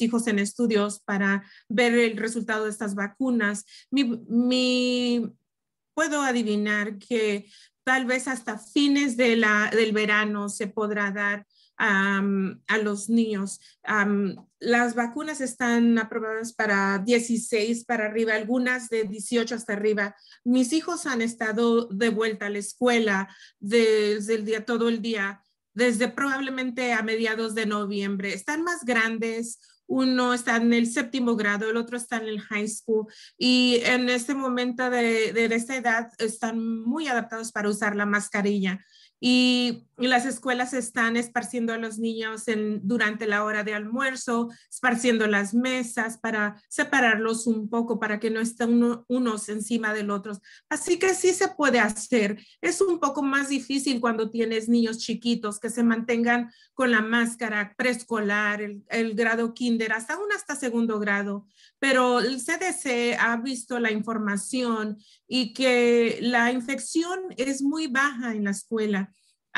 hijos en estudios para ver el resultado de estas vacunas. Mi, puedo adivinar que tal vez hasta fines de la, del verano se podrá dar a los niños. las vacunas están aprobadas para 16 para arriba, algunas de 18 hasta arriba. Mis hijos han estado de vuelta a la escuela desde el día, todo el día, desde probablemente a mediados de noviembre. Están más grandes, uno está en el séptimo grado, el otro está en el high school y en este momento de, de, esta edad están muy adaptados para usar la mascarilla y, las escuelas están esparciendo a los niños en, durante la hora de almuerzo, esparciendo las mesas para separarlos un poco para que no estén unos encima del otro. Así que sí se puede hacer. Es un poco más difícil cuando tienes niños chiquitos que se mantengan con la máscara preescolar, el, el grado kinder, hasta un hasta segundo grado. Pero el CDC ha visto la información y que la infección es muy baja en la escuela.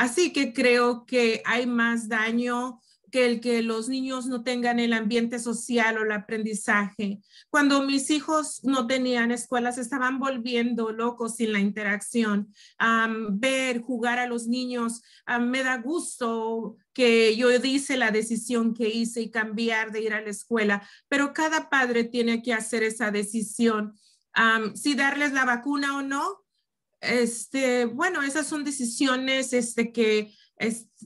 Así que creo que hay más daño que el que los niños no tengan el ambiente social o el aprendizaje. Cuando mis hijos no tenían escuelas, estaban volviendo locos sin la interacción. ver, jugar a los niños, me da gusto que yo hice la decisión que hice y cambiar de ir a la escuela, pero cada padre tiene que hacer esa decisión. si darles la vacuna o no, este, bueno, esas son decisiones este, que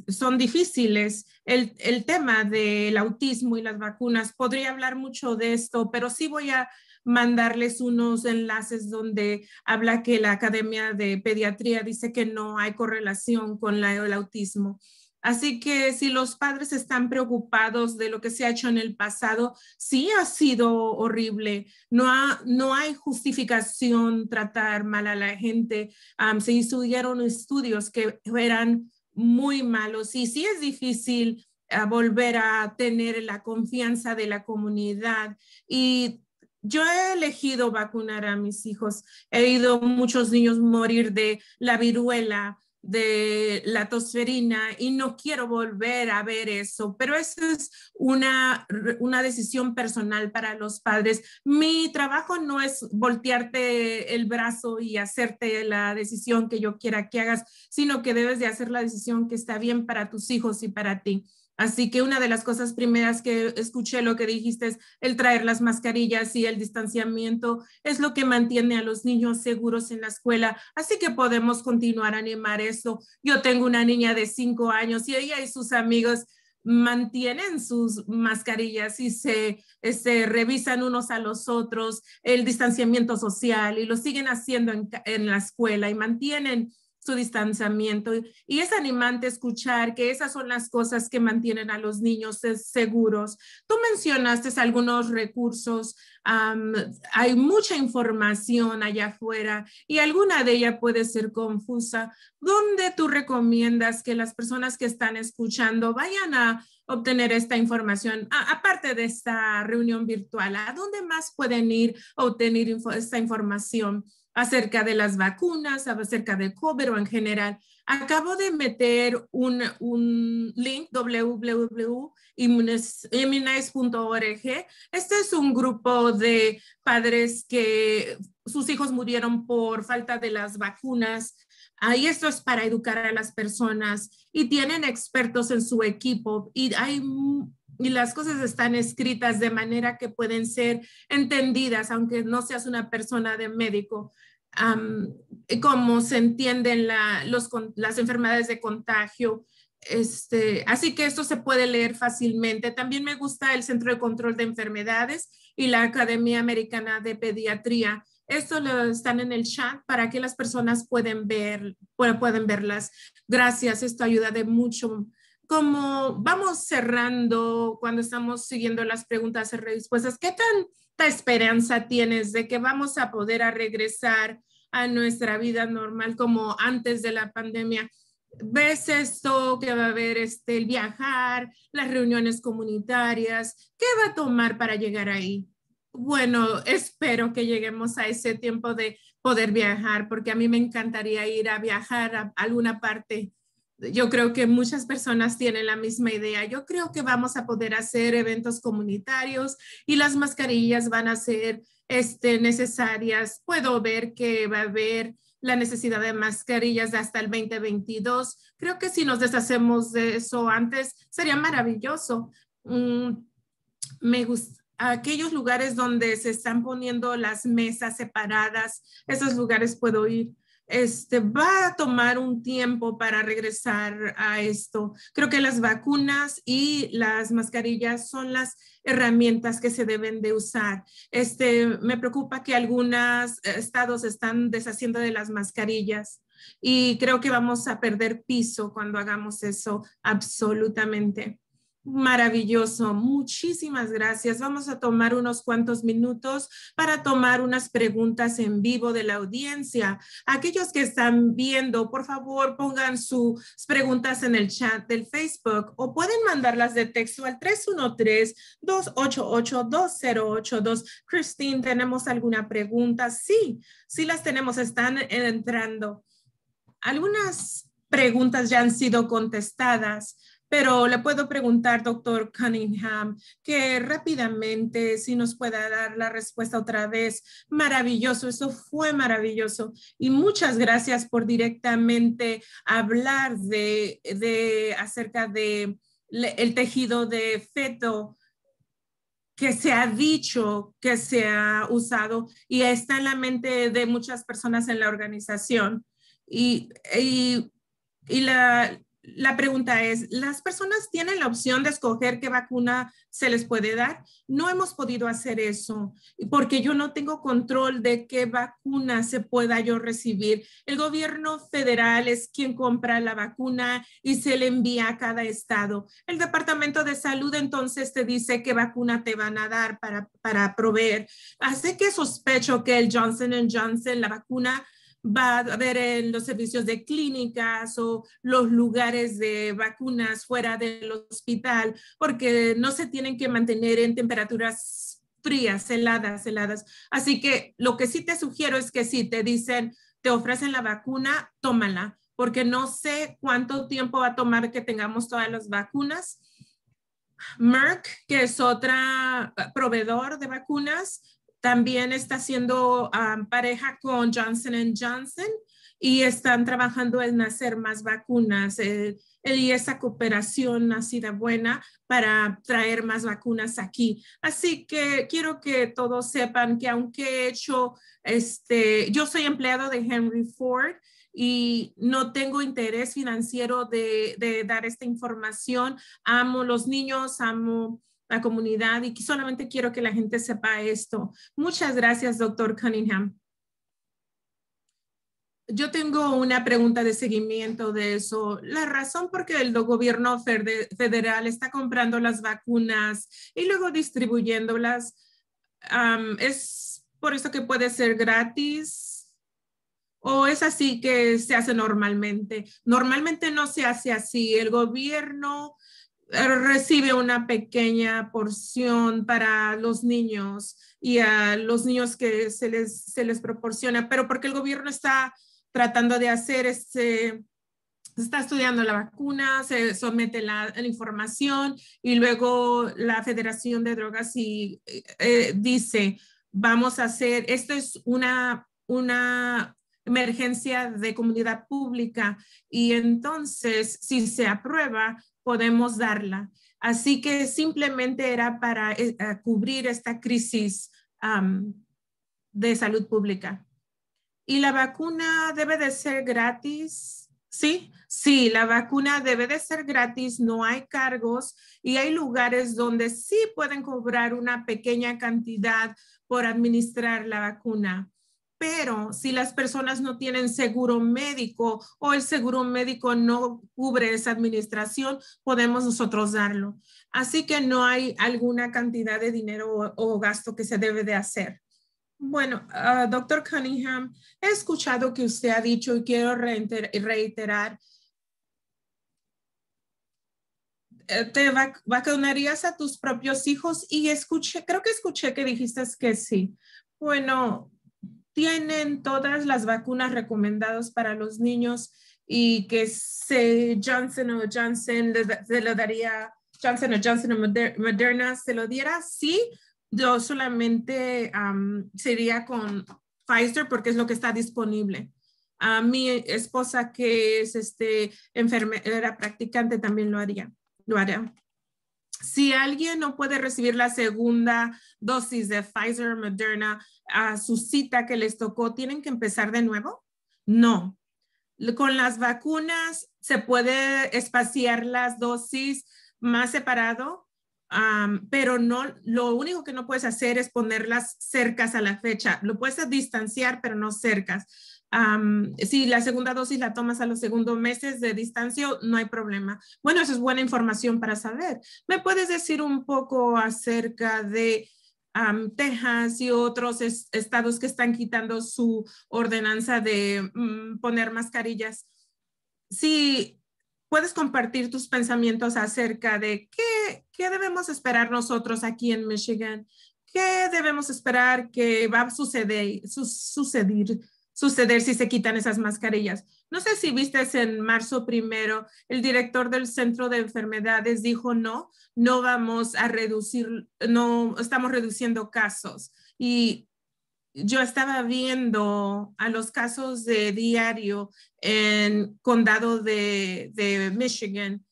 son difíciles. El, tema del autismo y las vacunas, podría hablar mucho de esto, pero sí voy a mandarles unos enlaces donde habla que la Academia de Pediatría dice que no hay correlación con el autismo. Así que si los padres están preocupados de lo que se ha hecho en el pasado, sí ha sido horrible. No, no hay justificación tratar mal a la gente. se hicieron estudios que eran muy malos y sí es difícil ah, volver a tener la confianza de la comunidad. Y yo he elegido vacunar a mis hijos. He ido muchos niños morir de la viruela de la tosferina y no quiero volver a ver eso, pero eso es una, una decisión personal para los padres. Mi trabajo no es voltearte el brazo y hacerte la decisión que yo quiera que hagas, sino que debes de hacer la decisión que está bien para tus hijos y para ti. Así que una de las cosas primeras que escuché lo que dijiste es el traer las mascarillas y el distanciamiento es lo que mantiene a los niños seguros en la escuela. Así que podemos continuar a animar eso. Yo tengo una niña de cinco años y ella y sus amigos mantienen sus mascarillas y se, revisan unos a los otros el distanciamiento social y lo siguen haciendo en, en la escuela y mantienen su distanciamiento. Y es animante escuchar que esas son las cosas que mantienen a los niños seguros. Tú mencionaste algunos recursos, hay mucha información allá afuera y alguna de ella puede ser confusa. ¿Dónde tú recomiendas que las personas que están escuchando vayan a obtener esta información, aparte de esta reunión virtual? ¿A dónde más pueden ir a obtener esta información? Acerca de las vacunas, acerca del COVID o en general. Acabo de meter un, un link www.immunize.org. Este es un grupo de padres que sus hijos murieron por falta de las vacunas. Ahí esto es para educar a las personas y tienen expertos en su equipo y hay y las cosas están escritas de manera que pueden ser entendidas, aunque no seas una persona de médico, como se entienden los, las enfermedades de contagio. Este, así que esto se puede leer fácilmente. También me gusta el Centro de Control de Enfermedades y la Academia Americana de Pediatría. Esto lo están en el chat para que las personas pueden ver, pueden verlas. Gracias, esto ayuda de mucho como vamos cerrando cuando estamos siguiendo las preguntas y respuestas, ¿qué tanta esperanza tienes de que vamos a poder a regresar a nuestra vida normal como antes de la pandemia? ¿Ves esto que va a haber este, el viajar, las reuniones comunitarias? ¿Qué va a tomar para llegar ahí? Bueno, espero que lleguemos a ese tiempo de poder viajar, porque a mí me encantaría ir a viajar a alguna parte yo creo que muchas personas tienen la misma idea. Yo creo que vamos a poder hacer eventos comunitarios y las mascarillas van a ser este, necesarias. Puedo ver que va a haber la necesidad de mascarillas hasta el 2022. Creo que si nos deshacemos de eso antes, sería maravilloso. Mm, me gusta aquellos lugares donde se están poniendo las mesas separadas, esos lugares puedo ir este, va a tomar un tiempo para regresar a esto. Creo que las vacunas y las mascarillas son las herramientas que se deben de usar. Este, me preocupa que algunos estados están deshaciendo de las mascarillas y creo que vamos a perder piso cuando hagamos eso absolutamente. Maravilloso, muchísimas gracias. Vamos a tomar unos cuantos minutos para tomar unas preguntas en vivo de la audiencia. Aquellos que están viendo, por favor, pongan sus preguntas en el chat del Facebook o pueden mandarlas de texto al 313-288-2082. Christine, ¿tenemos alguna pregunta? Sí, sí las tenemos, están entrando. Algunas preguntas ya han sido contestadas pero le puedo preguntar, doctor Cunningham, que rápidamente si nos pueda dar la respuesta otra vez. Maravilloso, eso fue maravilloso. Y muchas gracias por directamente hablar de, de acerca de el tejido de feto que se ha dicho que se ha usado y está en la mente de muchas personas en la organización. Y, y, y la, la pregunta es, ¿las personas tienen la opción de escoger qué vacuna se les puede dar? No hemos podido hacer eso porque yo no tengo control de qué vacuna se pueda yo recibir. El gobierno federal es quien compra la vacuna y se le envía a cada estado. El Departamento de Salud entonces te dice qué vacuna te van a dar para, para proveer. Así que sospecho que el Johnson Johnson, la vacuna va a haber en los servicios de clínicas o los lugares de vacunas fuera del hospital, porque no se tienen que mantener en temperaturas frías, heladas, heladas. Así que lo que sí te sugiero es que si te dicen, te ofrecen la vacuna, tómala, porque no sé cuánto tiempo va a tomar que tengamos todas las vacunas. Merck, que es otra proveedor de vacunas, también está haciendo pareja con Johnson Johnson y están trabajando en hacer más vacunas. Eh, y esa cooperación ha sido buena para traer más vacunas aquí. Así que quiero que todos sepan que aunque he hecho, este, yo soy empleado de Henry Ford y no tengo interés financiero de, de dar esta información. Amo los niños, amo la comunidad y solamente quiero que la gente sepa esto. Muchas gracias, doctor Cunningham. Yo tengo una pregunta de seguimiento de eso. La razón por qué el gobierno federal está comprando las vacunas y luego distribuyéndolas es por eso que puede ser gratis o es así que se hace normalmente. Normalmente no se hace así. El gobierno recibe una pequeña porción para los niños y a los niños que se les, se les proporciona, pero porque el gobierno está tratando de hacer este, está estudiando la vacuna, se somete la, información y luego la Federación de Drogas y, eh, dice, vamos a hacer, esto es una, una emergencia de comunidad pública y entonces si se aprueba, podemos darla. Así que simplemente era para eh, cubrir esta crisis de salud pública. ¿Y la vacuna debe de ser gratis? Sí, sí, la vacuna debe de ser gratis, no hay cargos y hay lugares donde sí pueden cobrar una pequeña cantidad por administrar la vacuna pero si las personas no tienen seguro médico o el seguro médico no cubre esa administración, podemos nosotros darlo. Así que no hay alguna cantidad de dinero o, gasto que se debe de hacer. Bueno, ah, doctor Cunningham, he escuchado que usted ha dicho y quiero reiterar, eh, ¿te vacunarías a tus propios hijos? Y escuché, creo que escuché que dijiste que sí. Bueno, tienen todas las vacunas recomendadas para los niños y que se Johnson o Johnson se lo daría, Johnson o Johnson o Moderna se lo diera, sí, yo solamente sería con Pfizer porque es lo que está disponible. A mi esposa que es este enfermera practicante también lo haría, lo haría. Si alguien no puede recibir la segunda dosis de Pfizer Moderna a su cita que les tocó, ¿tienen que empezar de nuevo? No. Con las vacunas se puede espaciar las dosis más separado, pero no, lo único que no puedes hacer es ponerlas cercas a la fecha. Lo puedes distanciar, pero no cercas si la segunda dosis la tomas a los segundos meses de distancia, no hay problema. Bueno, eso es buena información para saber. ¿Me puedes decir un poco acerca de Texas y otros estados que están quitando su ordenanza de mm, poner mascarillas? Si puedes compartir tus pensamientos acerca de qué, qué debemos esperar nosotros aquí en Michigan, qué debemos esperar que va a suceder, suceder suceder si se quitan esas mascarillas. No sé si viste en marzo primero, el director del Centro de Enfermedades dijo, no, no vamos a reducir, no estamos reduciendo casos. Y yo estaba viendo a los casos de diario en condado de, Michigan.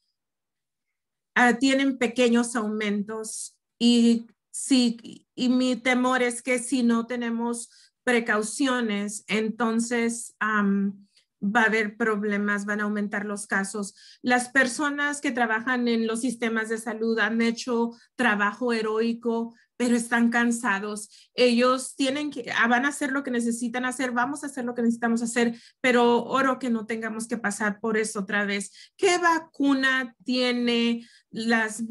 Ah, tienen pequeños aumentos y sí, y mi temor es que si no tenemos precauciones, entonces va a haber problemas, van a aumentar los casos. Las personas que trabajan en los sistemas de salud han hecho trabajo heroico, pero están cansados. Ellos tienen que, ah, van a hacer lo que necesitan hacer, vamos a hacer lo que necesitamos hacer, pero oro que no tengamos que pasar por eso otra vez. ¿Qué vacuna tiene las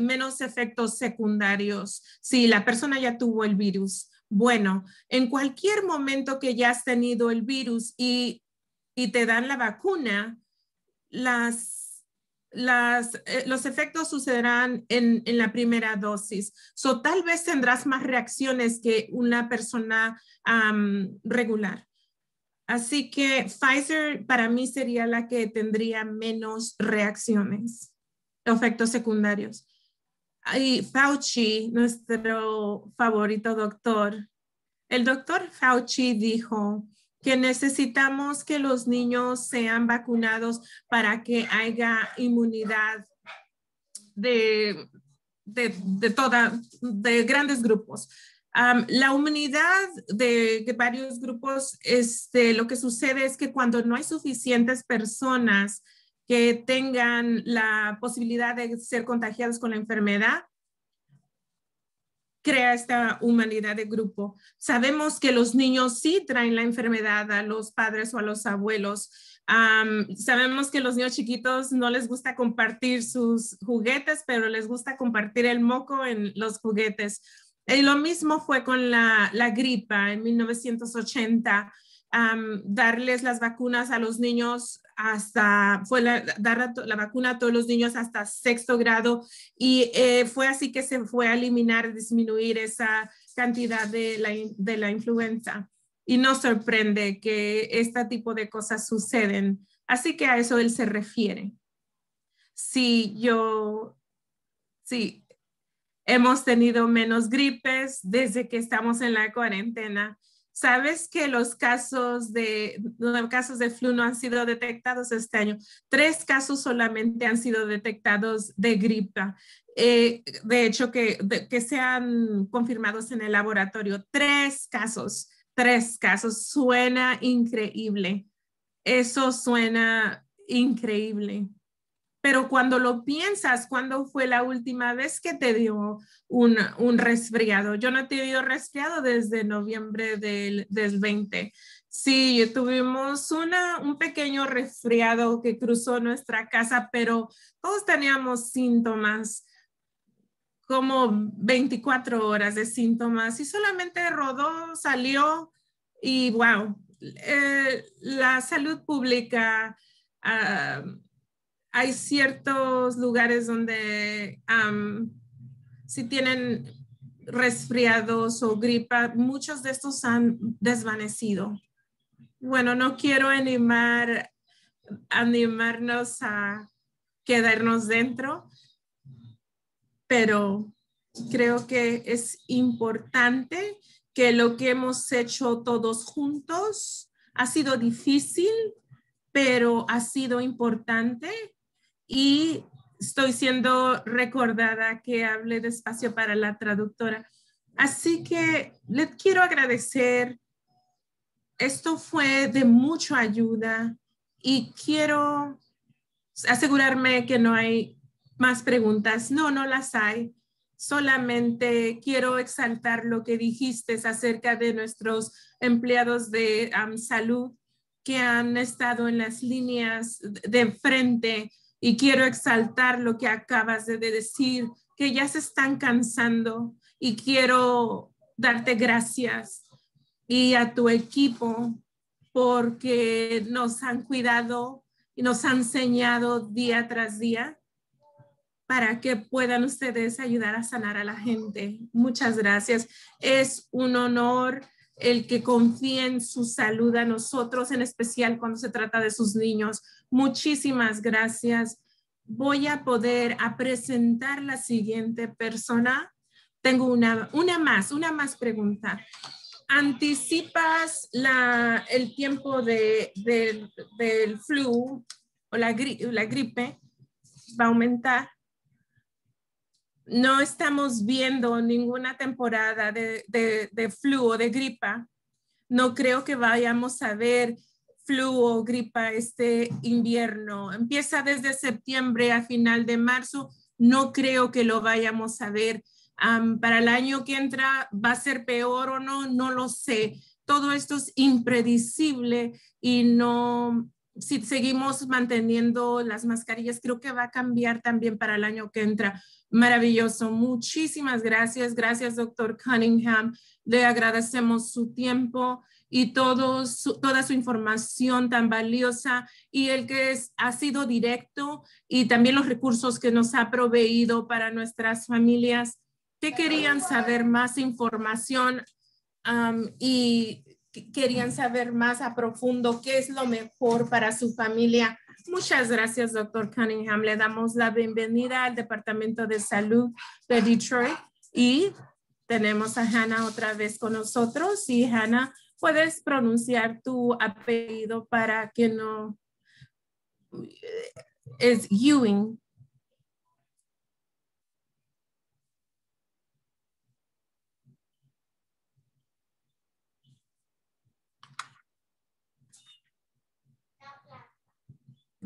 menos efectos secundarios si la persona ya tuvo el virus? Bueno, en cualquier momento que ya has tenido el virus y, te dan la vacuna, las, eh, los efectos sucederán en, la primera dosis. So, tal vez tendrás más reacciones que una persona regular. Así que Pfizer para mí sería la que tendría menos reacciones, efectos secundarios. Y Fauci, nuestro favorito doctor, el doctor Fauci dijo que necesitamos que los niños sean vacunados para que haya inmunidad de, de, de toda, de grandes grupos. la inmunidad de, varios grupos, este, lo que sucede es que cuando no hay suficientes personas que tengan la posibilidad de ser contagiados con la enfermedad, crea esta humanidad de grupo. Sabemos que los niños sí traen la enfermedad a los padres o a los abuelos. sabemos que los niños chiquitos no les gusta compartir sus juguetes, pero les gusta compartir el moco en los juguetes. Y lo mismo fue con la, la gripa en 1980 darles las vacunas a los niños hasta, fue dar la, vacuna a todos los niños hasta sexto grado y eh, fue así que se fue a eliminar, disminuir esa cantidad de la, de la influenza. Y no sorprende que este tipo de cosas suceden. Así que a eso él se refiere. Si yo, sí, hemos tenido menos gripes desde que estamos en la cuarentena Sabes que los casos de, casos de flu no han sido detectados este año. Tres casos solamente han sido detectados de gripa. Eh, de hecho, que, que sean confirmados en el laboratorio. Tres casos, tres casos. Suena increíble. Eso suena increíble. Pero cuando lo piensas, ¿cuándo fue la última vez que te dio un, un resfriado? Yo no he tenido resfriado desde noviembre del, del 20. Sí, tuvimos una, un pequeño resfriado que cruzó nuestra casa, pero todos teníamos síntomas, como 24 horas de síntomas y solamente rodó, salió y wow, eh, la salud pública. Ah, hay ciertos lugares donde si tienen resfriados o gripa, muchos de estos han desvanecido. Bueno, no quiero animar animarnos a quedarnos dentro, pero creo que es importante que lo que hemos hecho todos juntos ha sido difícil, pero ha sido importante y estoy siendo recordada que hable despacio para la traductora. Así que les quiero agradecer. Esto fue de mucha ayuda y quiero asegurarme que no hay más preguntas. No, no las hay. Solamente quiero exaltar lo que dijiste acerca de nuestros empleados de salud que han estado en las líneas de frente y quiero exaltar lo que acabas de decir, que ya se están cansando y quiero darte gracias y a tu equipo porque nos han cuidado y nos han enseñado día tras día para que puedan ustedes ayudar a sanar a la gente. Muchas gracias. Es un honor el que confíen su salud a nosotros, en especial cuando se trata de sus niños. Muchísimas gracias. Voy a poder a presentar la siguiente persona. Tengo una, una más, una más pregunta. ¿Anticipas la, el tiempo de, del flu o la, la gripe va a aumentar? No estamos viendo ninguna temporada de, de, de gripa. No creo que vayamos a ver flu o gripa este invierno. Empieza desde septiembre a final de marzo. No creo que lo vayamos a ver. para el año que entra, ¿va a ser peor o no? No lo sé. Todo esto es impredecible y no, si seguimos manteniendo las mascarillas, creo que va a cambiar también para el año que entra. Maravilloso. Muchísimas gracias. Gracias, doctor Cunningham. Le agradecemos su tiempo y todo toda su información tan valiosa y el que es, ha sido directo y también los recursos que nos ha proveído para nuestras familias que querían saber más información y querían saber más a profundo qué es lo mejor para su familia Muchas gracias, doctor Cunningham. Le damos la bienvenida al Departamento de Salud de Detroit y tenemos a Hannah otra vez con nosotros. Y Hannah, puedes pronunciar tu apellido para que no... Es Ewing.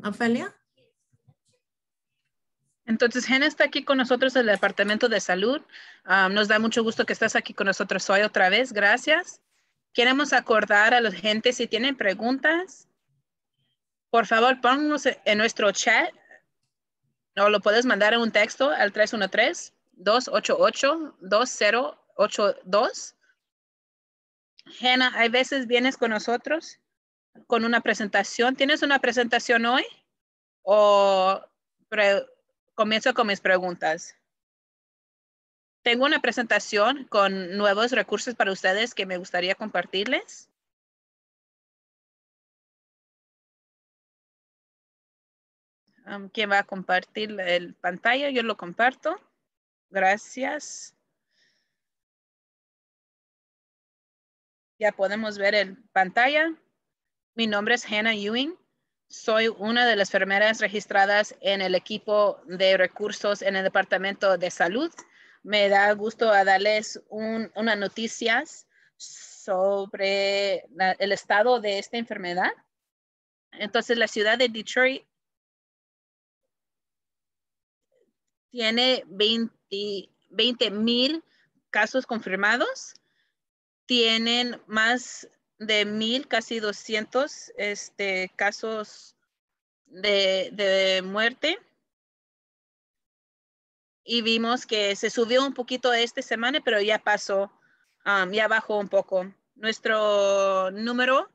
Ofelia. Entonces, Jenna está aquí con nosotros del Departamento de Salud. Ah, nos da mucho gusto que estás aquí con nosotros hoy otra vez. Gracias. Queremos acordar a la gente si tienen preguntas, por favor, pónganos en nuestro chat o lo puedes mandar en un texto al 313-288-2082. Jenna, hay veces vienes con nosotros con una presentación. ¿Tienes una presentación hoy? ¿O comienzo con mis preguntas? Tengo una presentación con nuevos recursos para ustedes que me gustaría compartirles. ¿Quién va a compartir el pantalla? Yo lo comparto. Gracias. Ya podemos ver el pantalla. Mi nombre es Hannah Ewing. Soy una de las enfermeras registradas en el equipo de recursos en el Departamento de Salud. Me da gusto darles unas noticias sobre el estado de esta enfermedad. Entonces, la ciudad de Detroit tiene 20 mil casos confirmados. Tienen más de mil, casi 200 este, casos de, muerte. Y vimos que se subió un poquito esta semana, pero ya pasó, um, ya bajó un poco. Nuestro número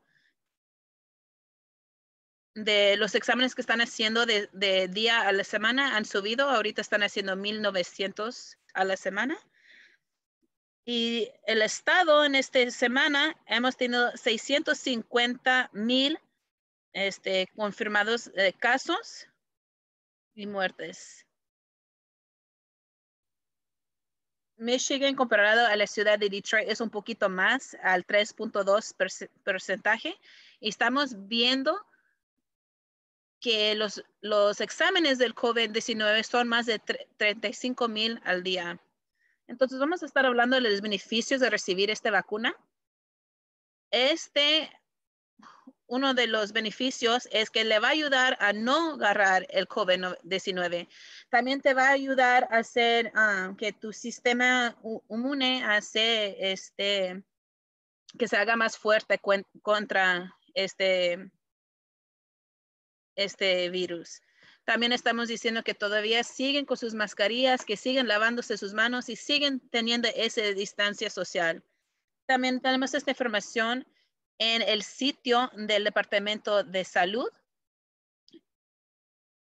de los exámenes que están haciendo de, de, día a la semana han subido. Ahorita están haciendo 1900 a la semana. Y el estado en esta semana hemos tenido 650 mil este, confirmados de casos y muertes. Michigan comparado a la ciudad de Detroit es un poquito más, al 3.2 porcentaje. Y estamos viendo que los, los exámenes del COVID-19 son más de 35 mil al día. Entonces vamos a estar hablando de los beneficios de recibir esta vacuna. Este uno de los beneficios es que le va a ayudar a no agarrar el COVID-19. También te va a ayudar a hacer ah, que tu sistema inmune hace este, que se haga más fuerte contra este, este virus. También estamos diciendo que todavía siguen con sus mascarillas, que siguen lavándose sus manos y siguen teniendo esa distancia social. También tenemos esta información en el sitio del Departamento de Salud.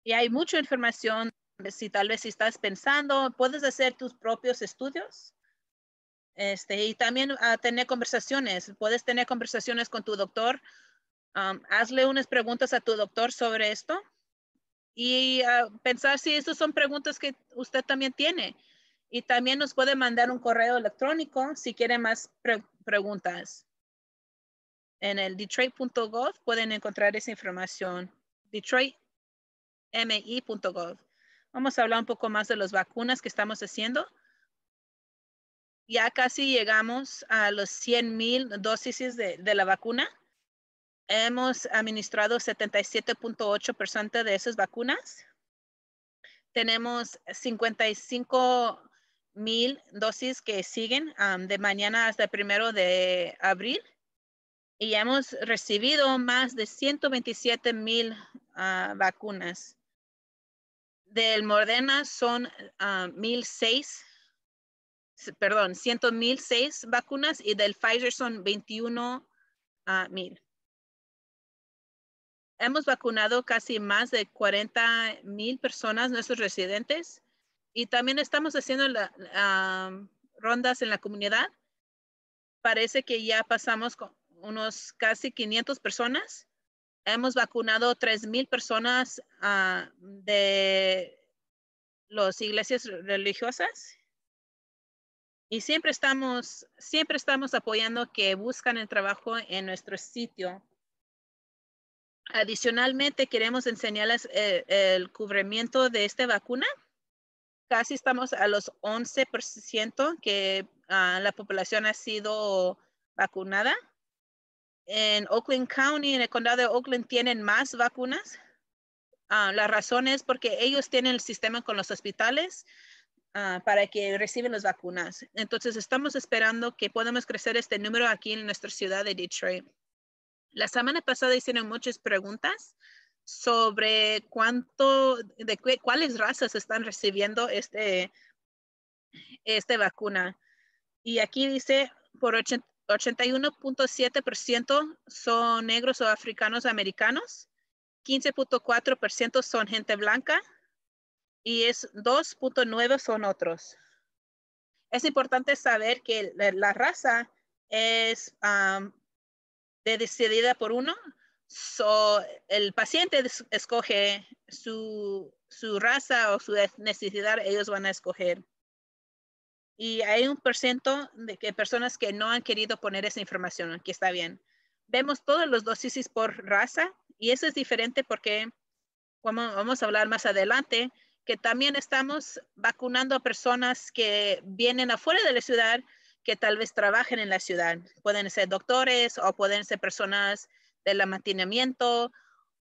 Y hay mucha información, si tal vez estás pensando, puedes hacer tus propios estudios. Este, y también uh, tener conversaciones, puedes tener conversaciones con tu doctor. Um, hazle unas preguntas a tu doctor sobre esto y uh, pensar si estas son preguntas que usted también tiene. Y también nos puede mandar un correo electrónico si quiere más preguntas. En el detroit.gov pueden encontrar esa información. detroitmi.gov. Vamos a hablar un poco más de las vacunas que estamos haciendo. Ya casi llegamos a los 100 mil dosis de, de la vacuna. Hemos administrado 77.8% de esas vacunas. Tenemos 55 mil dosis que siguen um, de mañana hasta el primero de abril y hemos recibido más de 127 mil ah, vacunas. Del Moderna son uh, 1006, perdón, 100.006 vacunas y del Pfizer son 21 ah, mil. Hemos vacunado casi más de 40 mil personas, nuestros residentes, y también estamos haciendo rondas en la comunidad. Parece que ya pasamos con, unos casi 500 personas. Hemos vacunado 3,000 personas uh, de las iglesias religiosas. Y siempre estamos, siempre estamos apoyando que buscan el trabajo en nuestro sitio. Adicionalmente, queremos enseñarles el, eh, el cubrimiento de esta vacuna. Casi estamos a los 11% que uh, la población ha sido vacunada en Oakland County, en el condado de Oakland, tienen más vacunas. Ah, la razón es porque ellos tienen el sistema con los hospitales ah, para que reciban las vacunas. Entonces, estamos esperando que podamos crecer este número aquí en nuestra ciudad de Detroit. La semana pasada hicieron muchas preguntas sobre cuánto, de cuáles razas están recibiendo este, este vacuna. Y aquí dice, por 80, 81.7% son negros o africanos americanos, 15.4% son gente blanca y es 2.9 son otros. Es importante saber que la, raza es decidida por uno. el paciente escoge su, su raza o su necesidad, ellos van a escoger y hay un por ciento de que personas que no han querido poner esa información, aquí está bien. Vemos todas las dosis por raza y eso es diferente porque, como vamos a hablar más adelante, que también estamos vacunando a personas que vienen afuera de la ciudad, que tal vez trabajen en la ciudad. Pueden ser doctores o pueden ser personas del mantenimiento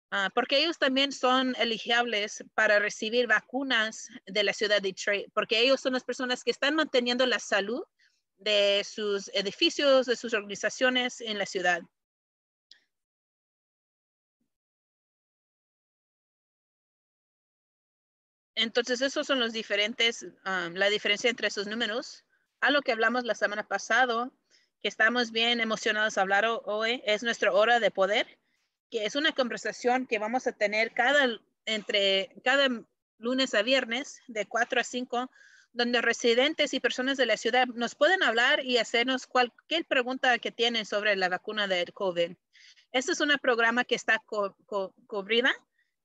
Ah, porque ellos también son elegibles para recibir vacunas de la ciudad de Detroit, porque ellos son las personas que están manteniendo la salud de sus edificios, de sus organizaciones en la ciudad. Entonces, esos son los diferentes, ah, la diferencia entre esos números. A lo que hablamos la semana pasada, que estamos bien emocionados a hablar hoy, es nuestra hora de poder que es una conversación que vamos a tener cada, entre cada lunes a viernes de 4 a 5, donde residentes y personas de la ciudad nos pueden hablar y hacernos cualquier pregunta que tienen sobre la vacuna del COVID. Este es un programa que está cubrida.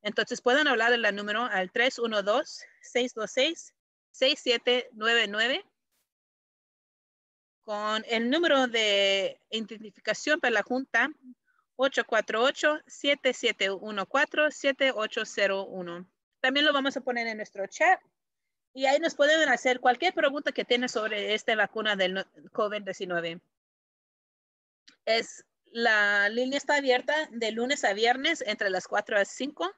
Entonces pueden hablar el número al 312-626-6799 con el número de identificación para la Junta 848-7714-7801. También lo vamos a poner en nuestro chat y ahí nos pueden hacer cualquier pregunta que tienen sobre esta vacuna del COVID-19. Es, la línea está abierta de lunes a viernes entre las 4 a 5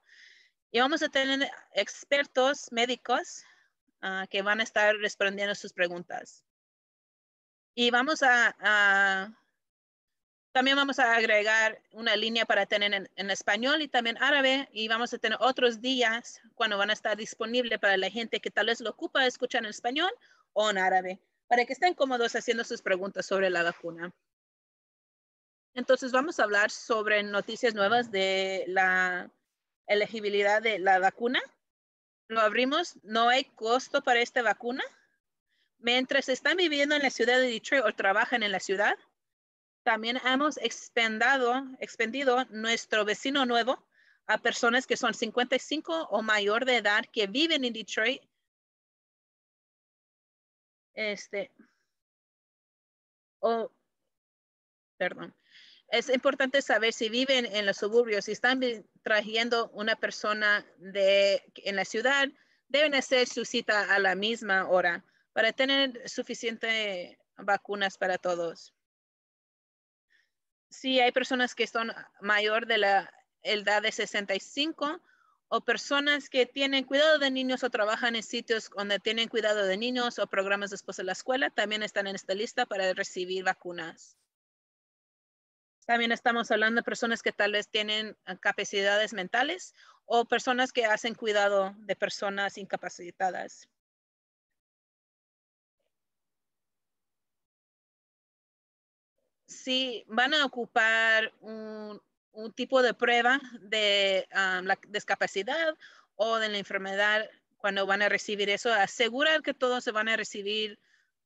y vamos a tener expertos médicos ah, que van a estar respondiendo sus preguntas. Y vamos a, también vamos a agregar una línea para tener en, español y también árabe y vamos a tener otros días cuando van a estar disponibles para la gente que tal vez lo ocupa escuchar en español o en árabe, para que estén cómodos haciendo sus preguntas sobre la vacuna. Entonces vamos a hablar sobre noticias nuevas de la elegibilidad de la vacuna. Lo abrimos, no hay costo para esta vacuna. Mientras están viviendo en la ciudad de Detroit o trabajan en la ciudad, también hemos expendido nuestro vecino nuevo a personas que son 55 o mayor de edad que viven en Detroit. Este, o, perdón. Es importante saber si viven en los suburbios, si están trayendo una persona de, en la ciudad, deben hacer su cita a la misma hora para tener suficiente vacunas para todos. Si hay personas que son mayor de la edad de 65 o personas que tienen cuidado de niños o trabajan en sitios donde tienen cuidado de niños o programas después de la escuela, también están en esta lista para recibir vacunas. También estamos hablando de personas que tal vez tienen capacidades mentales o personas que hacen cuidado de personas incapacitadas. Si van a ocupar un, tipo de prueba de um, la discapacidad o de la enfermedad cuando van a recibir eso, asegurar que todos se van a recibir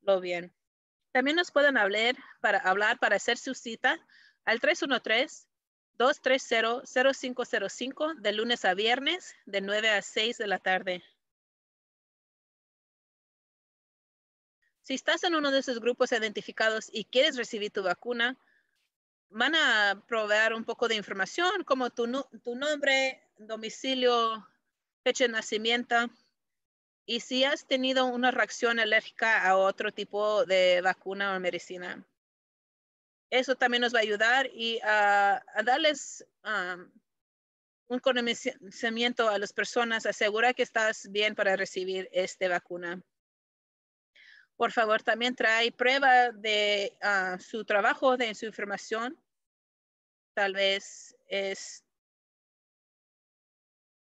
lo bien. También nos pueden hablar para, hablar para hacer su cita al 313-230-0505 de lunes a viernes de 9 a 6 de la tarde. Si estás en uno de esos grupos identificados y quieres recibir tu vacuna, van a proveer un poco de información como tu, nombre, domicilio, fecha de nacimiento y si has tenido una reacción alérgica a otro tipo de vacuna o medicina. Eso también nos va a ayudar y a, darles um, un conocimiento a las personas, asegura que estás bien para recibir esta vacuna. Por favor, también trae prueba de ah, su trabajo, de su información. Tal vez es,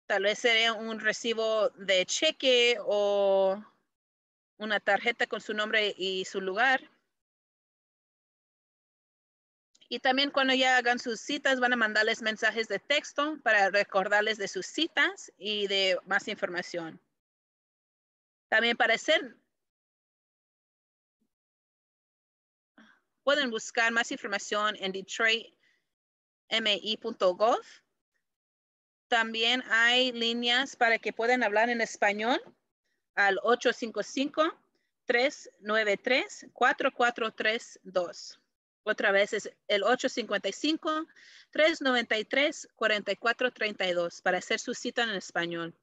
tal vez sería un recibo de cheque o una tarjeta con su nombre y su lugar. Y también cuando ya hagan sus citas, van a mandarles mensajes de texto para recordarles de sus citas y de más información. También para hacer Pueden buscar más información en detroitmi.gov. También hay líneas para que puedan hablar en español al 855-393-4432. Otra vez es el 855-393-4432 para hacer su cita en español.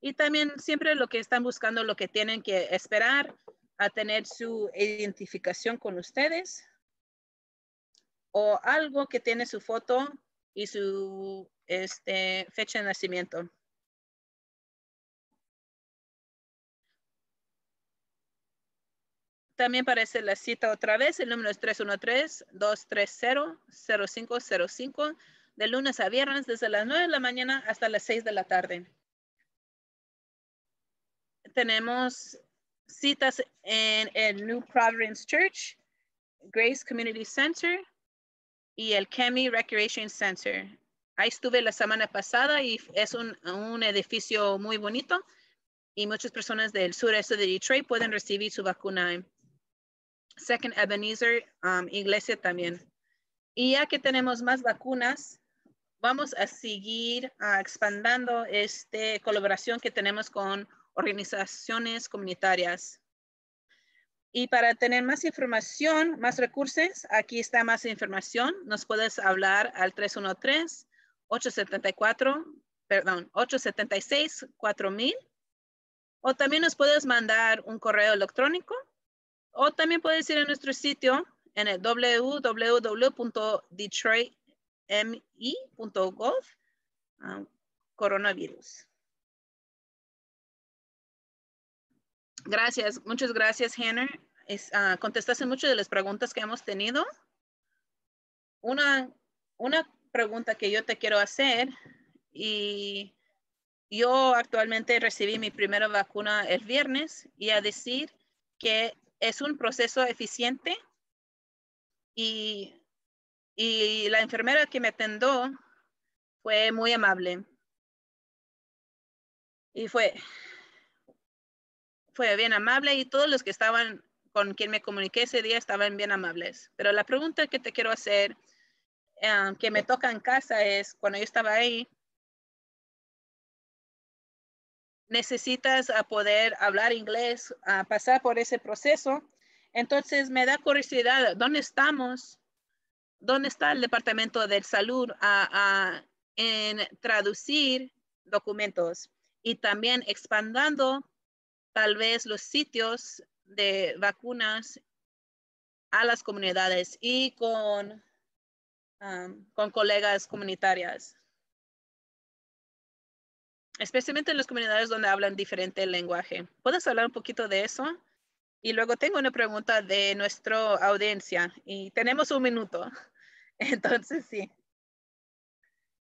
Y también siempre lo que están buscando, lo que tienen que esperar a tener su identificación con ustedes o algo que tiene su foto y su este, fecha de nacimiento. También aparece la cita otra vez. El número es 313-230-0505 de lunes a viernes desde las 9 de la mañana hasta las 6 de la tarde. Tenemos citas en el New Providence Church, Grace Community Center y el Cami Recreation Center. Ahí estuve la semana pasada y es un, edificio muy bonito y muchas personas del sureste de Detroit pueden recibir su vacuna. Second Ebenezer um, Iglesia también. Y ya que tenemos más vacunas, vamos a seguir uh, expandando esta colaboración que tenemos con organizaciones comunitarias. Y para tener más información, más recursos, aquí está más información. Nos puedes hablar al 313-874, perdón, 876-4000. O también nos puedes mandar un correo electrónico. O también puedes ir a nuestro sitio en el www.detroitmi.gov, ah, coronavirus. Gracias, muchas gracias, Hannah. Uh, contestaste muchas de las preguntas que hemos tenido. Una, una pregunta que yo te quiero hacer y yo actualmente recibí mi primera vacuna el viernes y a decir que es un proceso eficiente y, y la enfermera que me atendió fue muy amable. Y fue, fue bien amable y todos los que estaban con quien me comuniqué ese día estaban bien amables. Pero la pregunta que te quiero hacer, eh, que me toca en casa, es cuando yo estaba ahí, necesitas a poder hablar inglés, a pasar por ese proceso. Entonces me da curiosidad, ¿dónde estamos? ¿Dónde está el Departamento de Salud en traducir documentos y también expandando tal vez los sitios de vacunas a las comunidades y con, con colegas comunitarias, especialmente en las comunidades donde hablan diferente lenguaje. ¿Puedes hablar un poquito de eso? Y luego tengo una pregunta de nuestra audiencia y tenemos un minuto. Entonces, sí.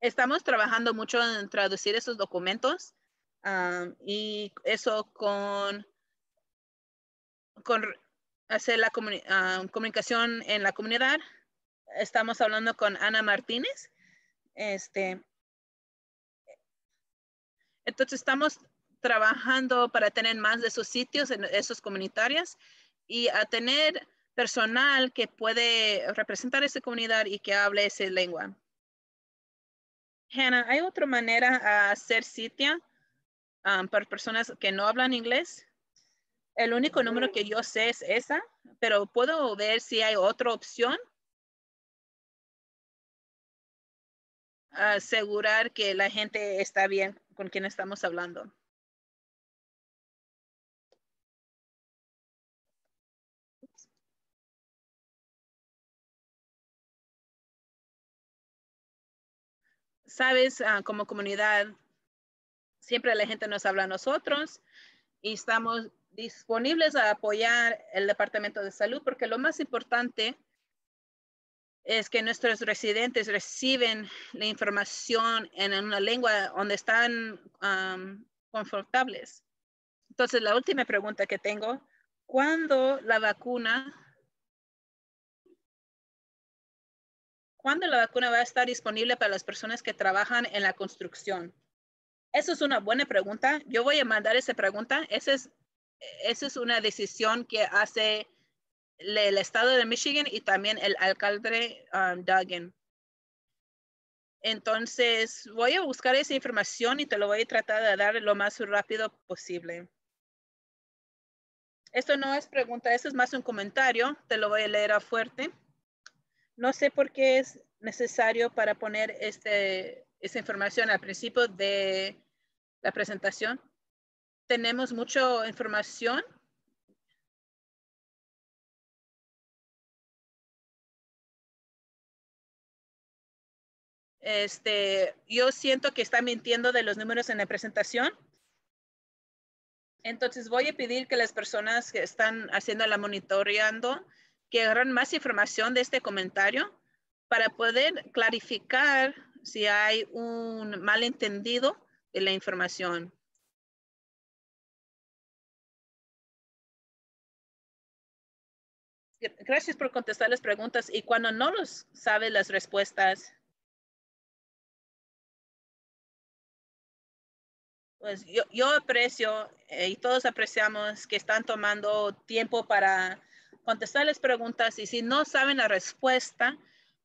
Estamos trabajando mucho en traducir esos documentos y eso con, con hacer la comunicación en la comunidad. Estamos hablando con Ana Martínez. Este, entonces estamos trabajando para tener más de esos sitios en esos comunitarios y a tener personal que puede representar esa comunidad y que hable esa lengua. Hannah, ¿hay otra manera a hacer sitio Um, para personas que no hablan inglés. El único número que yo sé es esa, pero puedo ver si hay otra opción. Asegurar que la gente está bien con quien estamos hablando. Sabes, ah, como comunidad, Siempre la gente nos habla a nosotros y estamos disponibles a apoyar el Departamento de Salud porque lo más importante es que nuestros residentes reciben la información en una lengua donde están confortables. Entonces, la última pregunta que tengo, ¿cuándo la vacuna, cuándo la vacuna va a estar disponible para las personas que trabajan en la construcción? Eso es una buena pregunta. Yo voy a mandar esa pregunta. Esa es, esa es una decisión que hace el, estado de Michigan y también el alcalde um, Duggan. Entonces, voy a buscar esa información y te lo voy a tratar de dar lo más rápido posible. Esto no es pregunta, esto es más un comentario. Te lo voy a leer a fuerte. No sé por qué es necesario para poner este, esa información al principio de la presentación. Tenemos mucha información. Este, yo siento que está mintiendo de los números en la presentación. Entonces voy a pedir que las personas que están haciendo la monitoreando que agarren más información de este comentario para poder clarificar si hay un malentendido de la información. Gracias por contestar las preguntas y cuando no los sabe las respuestas, pues yo, yo aprecio eh, y todos apreciamos que están tomando tiempo para contestar las preguntas y si no saben la respuesta,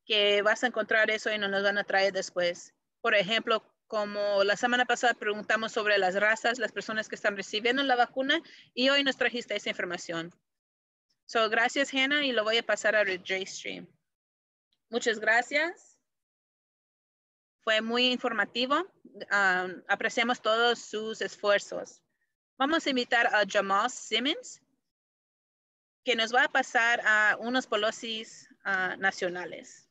que vas a encontrar eso y nos lo van a traer después. Por ejemplo, como la semana pasada preguntamos sobre las razas, las personas que están recibiendo la vacuna y hoy nos trajiste esa información. So, gracias, Hannah, y lo voy a pasar a J-Stream. Muchas gracias. Fue muy informativo. Um, apreciamos todos sus esfuerzos. Vamos a invitar a Jamal Simmons, que nos va a pasar a unos policies uh, nacionales.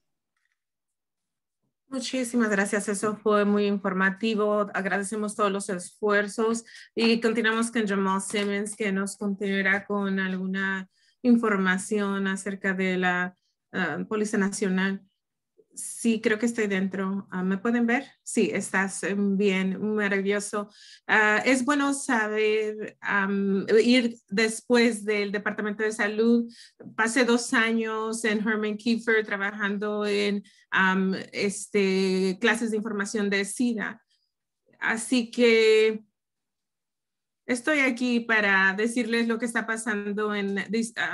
Muchísimas gracias. Eso fue muy informativo. Agradecemos todos los esfuerzos y continuamos con Jamal Simmons, que nos continuará con alguna información acerca de la uh, Policía Nacional. Sí, creo que estoy dentro. Ah, ¿Me pueden ver? Sí, estás bien, maravilloso. Ah, es bueno saber ir después del Departamento de Salud. Pasé dos años en Herman Kiefer trabajando en este, clases de información de SIDA. Así que Estoy aquí para decirles lo que está pasando en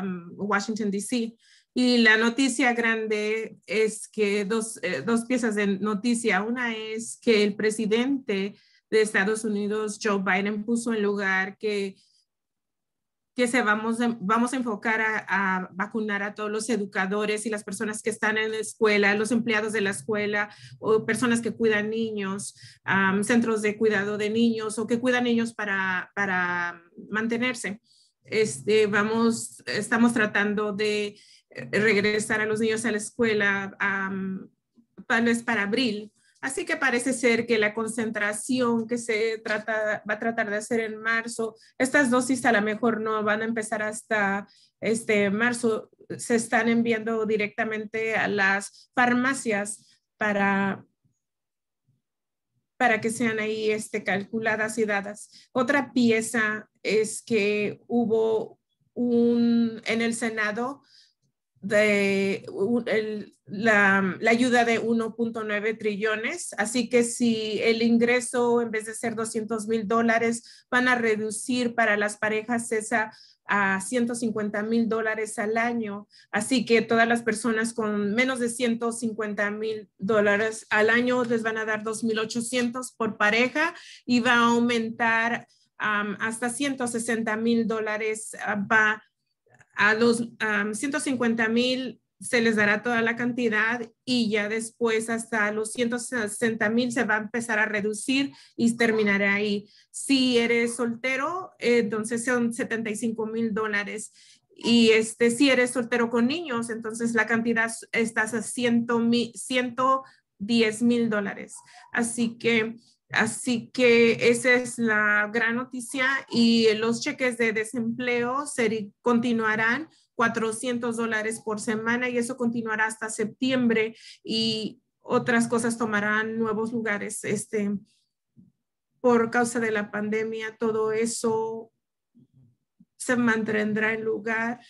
um, Washington, D.C. Y la noticia grande es que dos, eh, dos piezas de noticia. Una es que el presidente de Estados Unidos, Joe Biden, puso en lugar que que se vamos, vamos a enfocar a, vacunar a todos los educadores y las personas que están en la escuela, los empleados de la escuela o personas que cuidan niños, centros de cuidado de niños o que cuidan niños para, para mantenerse. Este, vamos, estamos tratando de regresar a los niños a la escuela tal vez para abril Así que parece ser que la concentración que se trata, va a tratar de hacer en marzo, estas dosis a lo mejor no van a empezar hasta este marzo, se están enviando directamente a las farmacias para, para que sean ahí este, calculadas y dadas. Otra pieza es que hubo un, en el Senado, de la, ayuda de 1.9 trillones. Así que si el ingreso en vez de ser 200 mil dólares van a reducir para las parejas esa a 150 mil dólares al año. Así que todas las personas con menos de 150 mil dólares al año les van a dar 2.800 por pareja y va a aumentar hasta 160 mil dólares. Va a los 150 mil se les dará toda la cantidad y ya después hasta los 160 mil se va a empezar a reducir y terminará ahí. Si eres soltero, entonces son 75 mil dólares. Y este, si eres soltero con niños, entonces la cantidad estás a 100, 110 mil dólares. Así que Así que esa es la gran noticia y los cheques de desempleo se continuarán 400 dólares por semana y eso continuará hasta septiembre y otras cosas tomarán nuevos lugares. Este, por causa de la pandemia, todo eso se mantendrá en lugar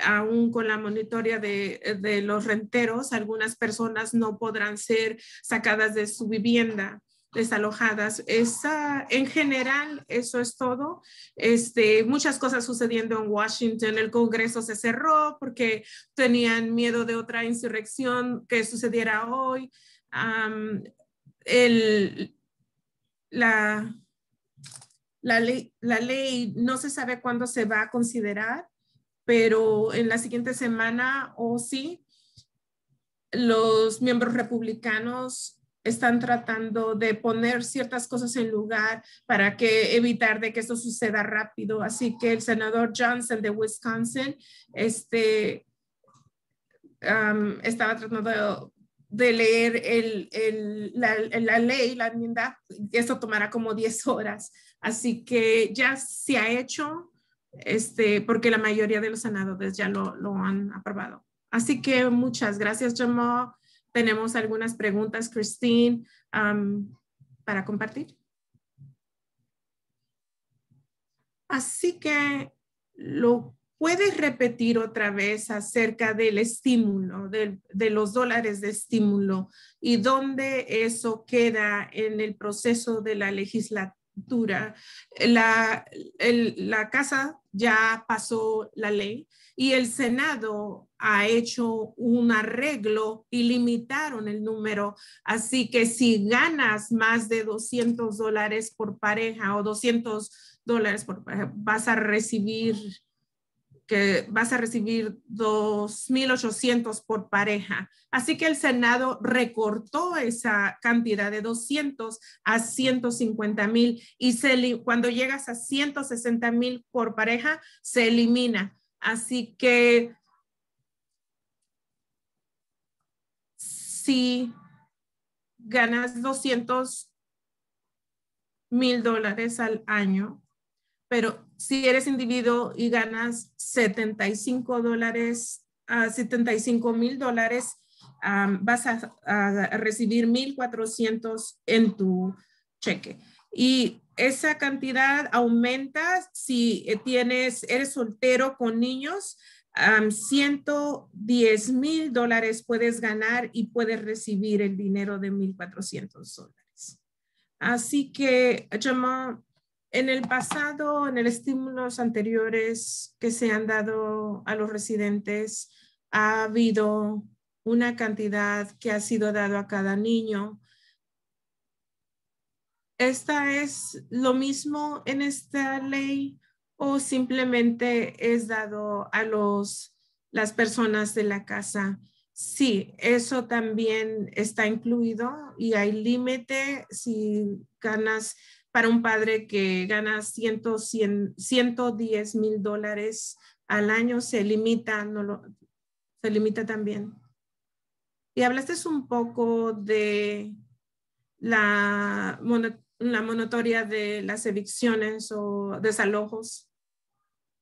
aún con la monitoria de, de, los renteros, algunas personas no podrán ser sacadas de su vivienda desalojadas. Esa, en general, eso es todo. Este, muchas cosas sucediendo en Washington. El Congreso se cerró porque tenían miedo de otra insurrección que sucediera hoy. el, la, la, ley, la ley no se sabe cuándo se va a considerar, pero en la siguiente semana o sí, los miembros republicanos están tratando de poner ciertas cosas en lugar para que evitar de que esto suceda rápido. Así que el senador Johnson de Wisconsin este, estaba tratando de, leer el, la, la, ley, la enmienda, y esto tomará como 10 horas. Así que ya se ha hecho, este, porque la mayoría de los senadores ya lo, lo han aprobado. Así que muchas gracias, Jamal. Tenemos algunas preguntas, Christine, para compartir. Así que lo puedes repetir otra vez acerca del estímulo, de, los dólares de estímulo y dónde eso queda en el proceso de la legislatura. La, la Casa ya pasó la ley y el Senado ha hecho un arreglo y limitaron el número. Así que si ganas más de 200 dólares por pareja o 200 dólares por pareja, vas a recibir que vas a recibir 2.800 por pareja. Así que el Senado recortó esa cantidad de 200 a 150 mil y se, cuando llegas a 160 mil por pareja, se elimina. Así que si ganas 200 mil dólares al año, pero si eres individuo y ganas 75 dólares a 75 mil dólares, vas a, a recibir 1.400 en tu cheque. Y esa cantidad aumenta si eh, tienes, eres soltero con niños, 110 mil dólares puedes ganar y puedes recibir el dinero de 1.400 dólares. Así que, Jamal, en el pasado, en el estímulos anteriores que se han dado a los residentes, ha habido una cantidad que ha sido dado a cada niño. ¿Esta es lo mismo en esta ley o simplemente es dado a los, las personas de la casa? Sí, eso también está incluido y hay límite si ganas para un padre que gana 110 mil dólares al año se limita, no lo, se limita también. Y hablaste un poco de la, la monitoria de las evicciones o desalojos.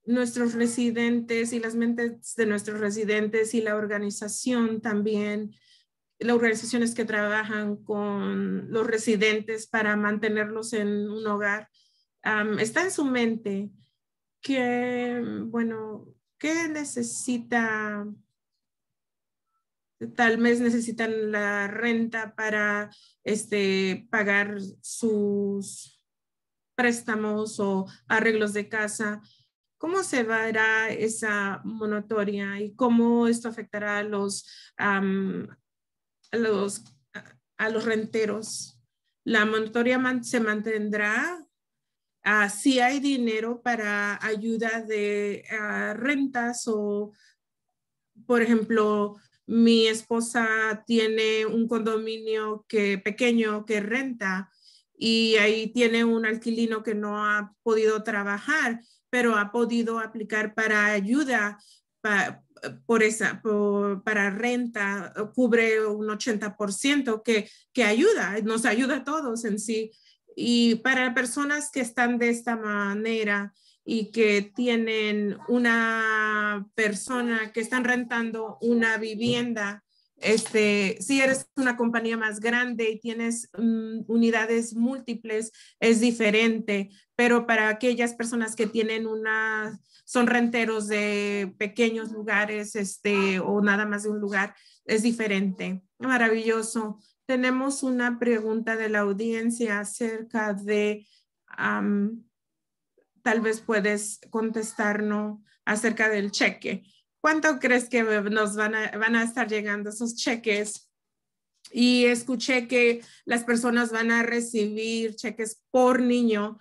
Nuestros residentes y las mentes de nuestros residentes y la organización también las organizaciones que trabajan con los residentes para mantenerlos en un hogar, está en su mente que, bueno, ¿qué necesita? Tal vez necesitan la renta para este, pagar sus préstamos o arreglos de casa. ¿Cómo se verá esa monotoria y cómo esto afectará a los los, a los renteros. La monitoria se mantendrá ah, si hay dinero para ayuda de ah, rentas o, por ejemplo, mi esposa tiene un condominio que, pequeño que renta y ahí tiene un alquilino que no ha podido trabajar, pero ha podido aplicar para ayuda por esa, para renta cubre un 80% que, que ayuda, nos ayuda a todos en sí. Y para personas que están de esta manera y que tienen una persona que están rentando una vivienda, este, si eres una compañía más grande y tienes mm, unidades múltiples, es diferente, pero para aquellas personas que tienen una son renteros de pequeños lugares este, o nada más de un lugar, es diferente. Maravilloso. Tenemos una pregunta de la audiencia acerca de, tal vez puedes contestarnos acerca del cheque. ¿Cuánto crees que nos van a, van a estar llegando esos cheques? Y escuché que las personas van a recibir cheques por niño.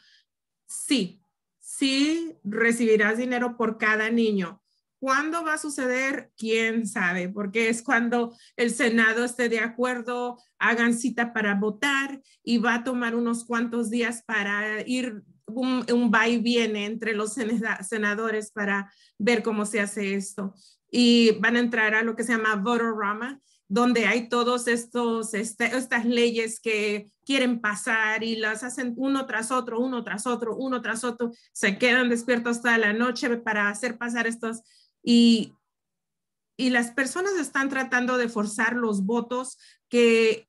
Sí, sí recibirás dinero por cada niño. ¿Cuándo va a suceder? ¿Quién sabe? Porque es cuando el Senado esté de acuerdo, hagan cita para votar y va a tomar unos cuantos días para ir un, un va y viene entre los senadores para ver cómo se hace esto. Y van a entrar a lo que se llama Votorama, donde hay todos estos, este, estas leyes que quieren pasar y las hacen uno tras otro, uno tras otro, uno tras otro, se quedan despiertos toda la noche para hacer pasar estos. Y, y las personas están tratando de forzar los votos que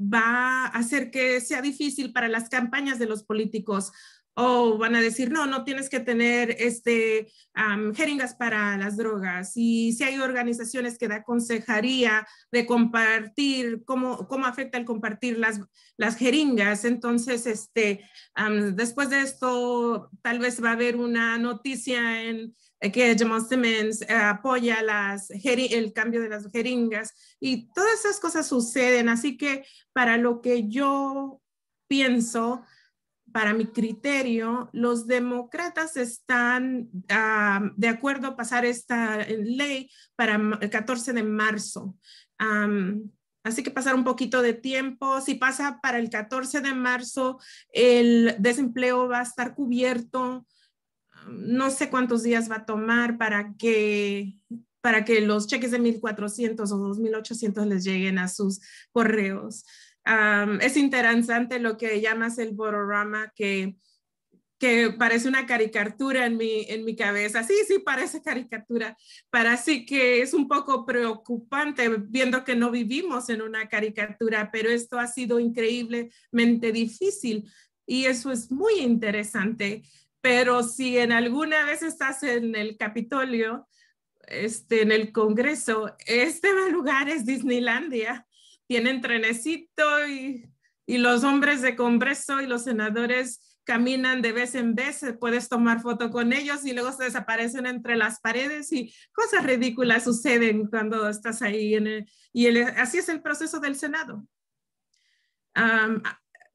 va a hacer que sea difícil para las campañas de los políticos o van a decir, no, no tienes que tener este, jeringas para las drogas. Y si hay organizaciones que da consejería de compartir, cómo, cómo afecta el compartir las, las jeringas. Entonces, este, después de esto, tal vez va a haber una noticia en que Jamal Simmons eh, apoya las, el cambio de las jeringas y todas esas cosas suceden. Así que para lo que yo pienso, para mi criterio, los demócratas están ah, de acuerdo a pasar esta ley para el 14 de marzo. así que pasar un poquito de tiempo. Si pasa para el 14 de marzo, el desempleo va a estar cubierto. No sé cuántos días va a tomar para que para que los cheques de 1.400 o 2.800 les lleguen a sus correos es interesante lo que llamas el bororama, que, que parece una caricatura en mi, en mi cabeza. Sí, sí, parece caricatura. Para sí que es un poco preocupante viendo que no vivimos en una caricatura, pero esto ha sido increíblemente difícil y eso es muy interesante. Pero si en alguna vez estás en el Capitolio, este, en el Congreso, este lugar es Disneylandia tienen trenecito y, los hombres de Congreso y los senadores caminan de vez en vez, puedes tomar foto con ellos y luego se desaparecen entre las paredes y cosas ridículas suceden cuando estás ahí. Y así es el proceso del Senado.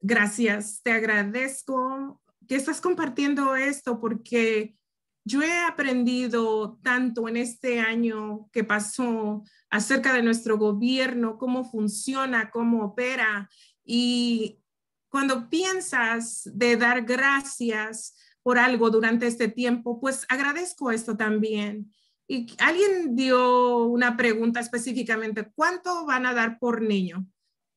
gracias, te agradezco que estás compartiendo esto porque yo he aprendido tanto en este año que pasó acerca de nuestro gobierno, cómo funciona, cómo opera. Y cuando piensas de dar gracias por algo durante este tiempo, pues agradezco esto también. Y alguien dio una pregunta específicamente, ¿cuánto van a dar por niño?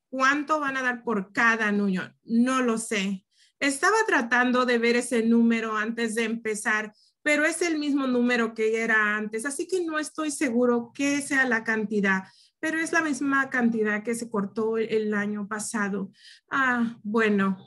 ¿Cuánto van a dar por cada niño? No lo sé. Estaba tratando de ver ese número antes de empezar, pero es el mismo número que era antes, así que no estoy seguro qué sea la cantidad, pero es la misma cantidad que se cortó el año pasado. Ah, bueno,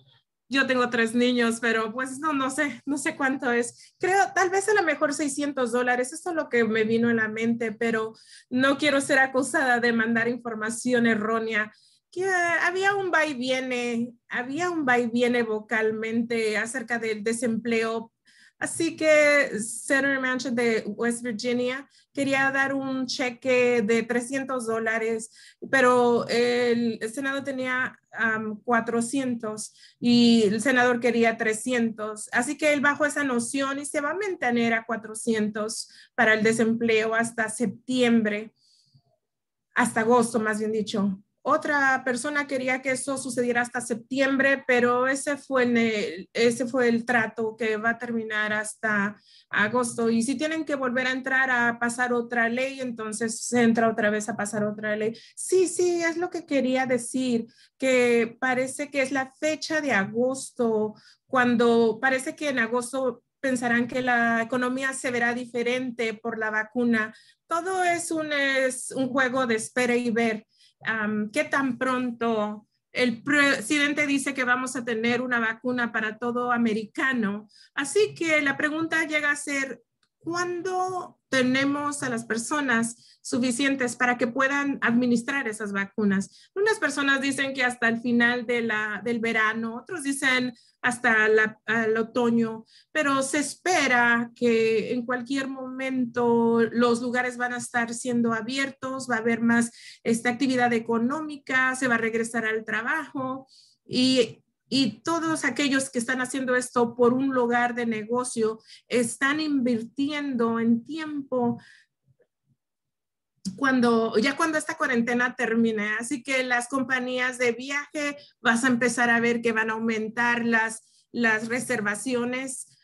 yo tengo tres niños, pero pues no, no sé, no sé cuánto es. Creo, tal vez a lo mejor 600 dólares, eso es lo que me vino en la mente, pero no quiero ser acusada de mandar información errónea. Que había un va y viene, había un va y viene vocalmente acerca del desempleo Así que Senator Manchin de West Virginia quería dar un cheque de 300 dólares, pero el, Senado tenía 400 y el senador quería 300. Así que él bajó esa noción y se va a mantener a 400 para el desempleo hasta septiembre, hasta agosto, más bien dicho. Otra persona quería que eso sucediera hasta septiembre, pero ese fue, el, ese fue el trato que va a terminar hasta agosto. Y si tienen que volver a entrar a pasar otra ley, entonces se entra otra vez a pasar otra ley. Sí, sí, es lo que quería decir, que parece que es la fecha de agosto, cuando parece que en agosto pensarán que la economía se verá diferente por la vacuna. Todo es un, es un juego de espera y ver qué tan pronto el presidente dice que vamos a tener una vacuna para todo americano. Así que la pregunta llega a ser, ¿cuándo tenemos a las personas suficientes para que puedan administrar esas vacunas? Unas personas dicen que hasta el final de la, del verano, otros dicen hasta el otoño, pero se espera que en cualquier momento los lugares van a estar siendo abiertos, va a haber más esta actividad económica, se va a regresar al trabajo y y todos aquellos que están haciendo esto por un lugar de negocio están invirtiendo en tiempo cuando ya cuando esta cuarentena termine. Así que las compañías de viaje vas a empezar a ver que van a aumentar las, las reservaciones,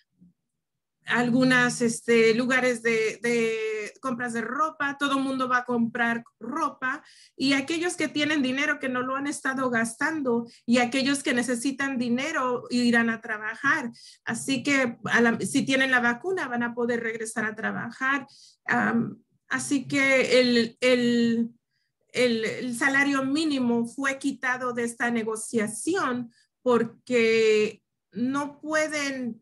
algunos este, lugares de, de, compras de ropa, todo el mundo va a comprar ropa y aquellos que tienen dinero que no lo han estado gastando y aquellos que necesitan dinero irán a trabajar. Así que si tienen la vacuna van a poder regresar a trabajar. Así que el, el, salario mínimo fue quitado de esta negociación porque no pueden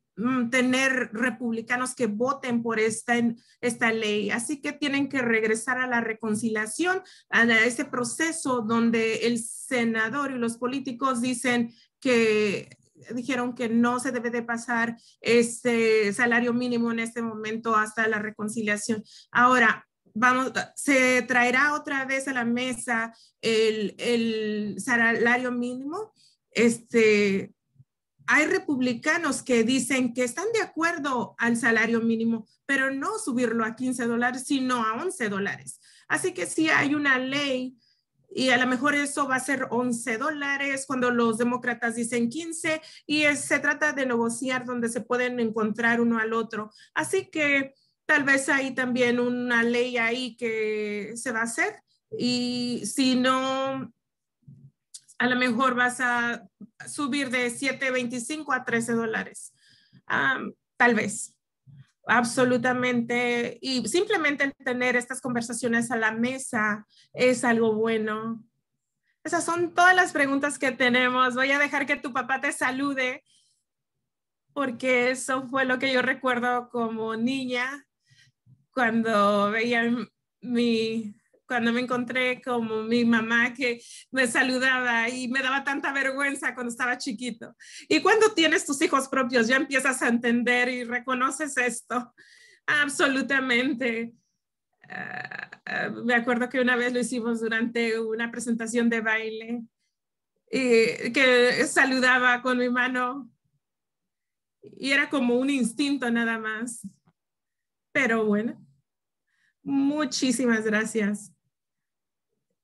tener republicanos que voten por esta, esta ley. Así que tienen que regresar a la reconciliación, a ese proceso donde el senador y los políticos dicen que dijeron que no se debe de pasar este salario mínimo en este momento hasta la reconciliación. Ahora, vamos, se traerá otra vez a la mesa el, el salario mínimo. Este, hay republicanos que dicen que están de acuerdo al salario mínimo, pero no subirlo a 15 dólares, sino a 11 dólares. Así que si hay una ley y a lo mejor eso va a ser 11 dólares cuando los demócratas dicen 15 y se trata de negociar donde se pueden encontrar uno al otro. Así que tal vez hay también una ley ahí que se va a hacer y si no, a lo mejor vas a subir de 7.25 a 13 dólares. tal vez absolutamente. Y simplemente tener estas conversaciones a la mesa es algo bueno. Esas son todas las preguntas que tenemos. Voy a dejar que tu papá te salude porque eso fue lo que yo recuerdo como niña cuando veía mi, cuando me encontré como mi mamá que me saludaba y me daba tanta vergüenza cuando estaba chiquito. Y cuando tienes tus hijos propios ya empiezas a entender y reconoces esto. Absolutamente. Ah, ah, me acuerdo que una vez lo hicimos durante una presentación de baile y que saludaba con mi mano y era como un instinto nada más. Pero bueno, muchísimas gracias.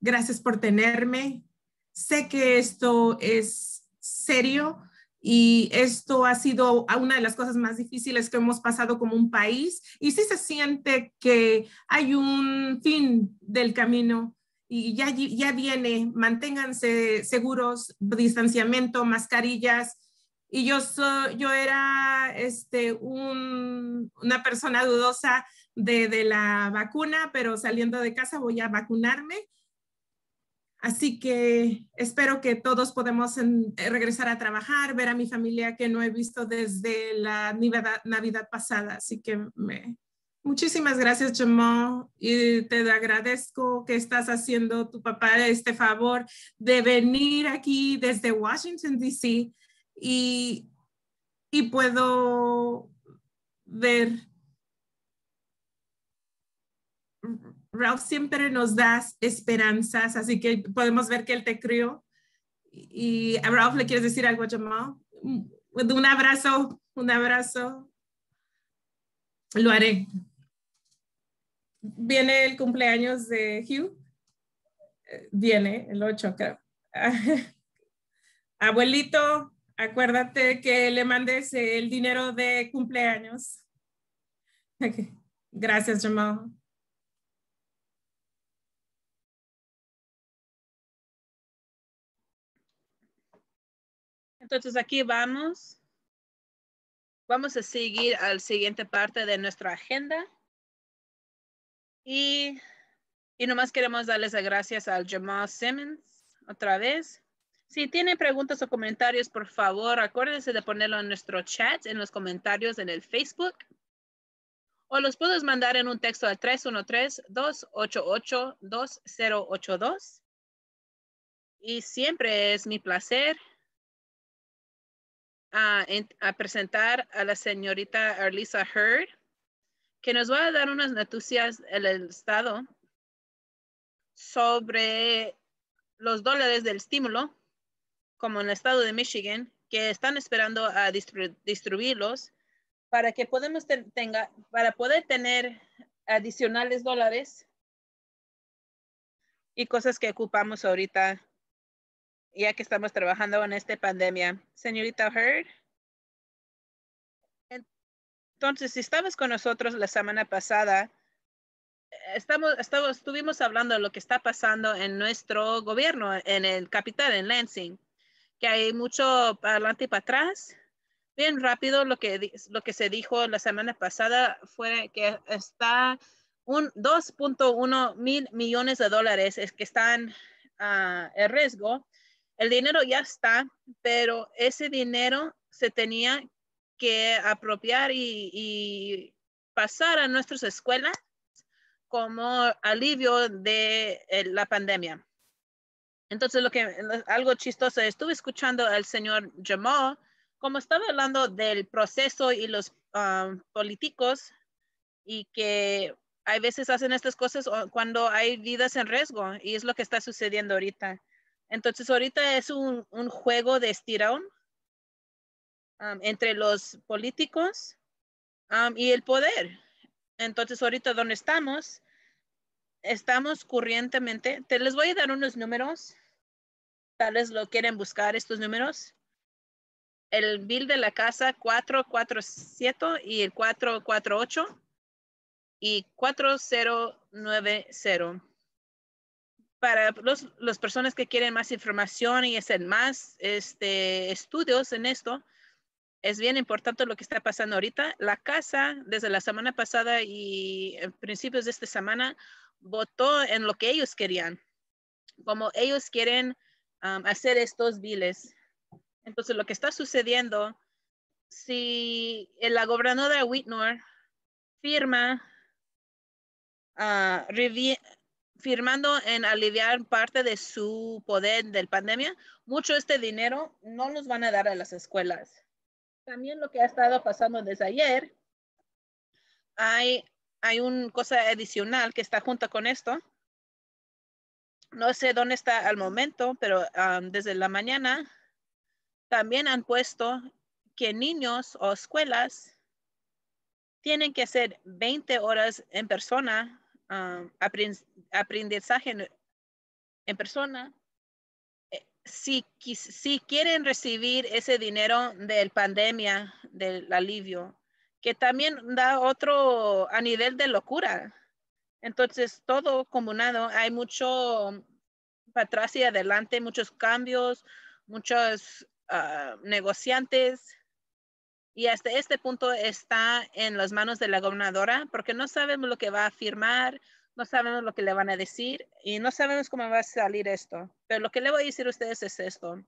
Gracias por tenerme. Sé que esto es serio y esto ha sido una de las cosas más difíciles que hemos pasado como un país y sí se siente que hay un fin del camino y ya, ya viene, manténganse seguros, distanciamiento, mascarillas. Y yo, soy, yo era este, una persona dudosa de, de la vacuna, pero saliendo de casa voy a vacunarme Así que espero que todos podamos eh, regresar a trabajar, ver a mi familia que no he visto desde la Navidad, pasada. Así que muchísimas gracias, Jamal, y te agradezco que estás haciendo tu papá este favor de venir aquí desde Washington, D.C. Y, y puedo ver Ralph siempre nos da esperanzas, así que podemos ver que él te crió. Y a Ralph le quieres decir algo, Jamal. Un abrazo, un abrazo. Lo haré. Viene el cumpleaños de Hugh. Viene el 8, creo. Abuelito, acuérdate que le mandes el dinero de cumpleaños. Gracias, Jamal. Entonces aquí vamos. Vamos a seguir al siguiente parte de nuestra agenda. Y, y nomás queremos darles las gracias al Jamal Simmons otra vez. Si tienen preguntas o comentarios, por favor, acuérdense de ponerlo en nuestro chat, en los comentarios en el Facebook. O los puedes mandar en un texto al 313-288-2082. Y siempre es mi placer a, presentar a la señorita Arlisa Heard, que nos va a dar unas noticias del Estado sobre los dólares del estímulo, como en el estado de Michigan, que están esperando a distribuirlos para que podemos tenga, para poder tener adicionales dólares y cosas que ocupamos ahorita ya que estamos trabajando en esta pandemia. Señorita Heard. Entonces, si estabas con nosotros la semana pasada, estamos, estamos, estuvimos hablando de lo que está pasando en nuestro gobierno, en el capital, en Lansing, que hay mucho para adelante y para atrás. Bien rápido, lo que, lo que se dijo la semana pasada fue que está un 2.1 mil millones de dólares es que están uh, en riesgo el dinero ya está, pero ese dinero se tenía que apropiar y, pasar a nuestras escuelas como alivio de eh, la pandemia. Entonces, lo que algo chistoso, estuve escuchando al señor Jamal, como estaba hablando del proceso y los ah, políticos y que hay veces hacen estas cosas cuando hay vidas en riesgo y es lo que está sucediendo ahorita. Entonces, ahorita es un, juego de estirón entre los políticos y el poder. Entonces, ahorita donde estamos, estamos corrientemente, te les voy a dar unos números, tal vez lo quieren buscar estos números. El bill de la casa 447 y el 448 y 4090 para los, las personas que quieren más información y hacer más este, estudios en esto, es bien importante lo que está pasando ahorita. La casa, desde la semana pasada y principios de esta semana, votó en lo que ellos querían, como ellos quieren um, hacer estos biles. Entonces, lo que está sucediendo, si la gobernadora Whitnor firma uh, firmando en aliviar parte de su poder del pandemia, mucho este dinero no nos van a dar a las escuelas. También lo que ha estado pasando desde ayer, hay, hay una cosa adicional que está junto con esto. No sé dónde está al momento, pero um, desde la mañana también han puesto que niños o escuelas tienen que hacer 20 horas en persona aprendizaje en, persona, eh, si, si quieren recibir ese dinero del pandemia, del alivio, que también da otro a nivel de locura. Entonces, todo combinado, hay mucho para atrás y adelante, muchos cambios, muchos uh, negociantes y hasta este punto está en las manos de la gobernadora porque no sabemos lo que va a firmar, no sabemos lo que le van a decir y no sabemos cómo va a salir esto. Pero lo que le voy a decir a ustedes es esto.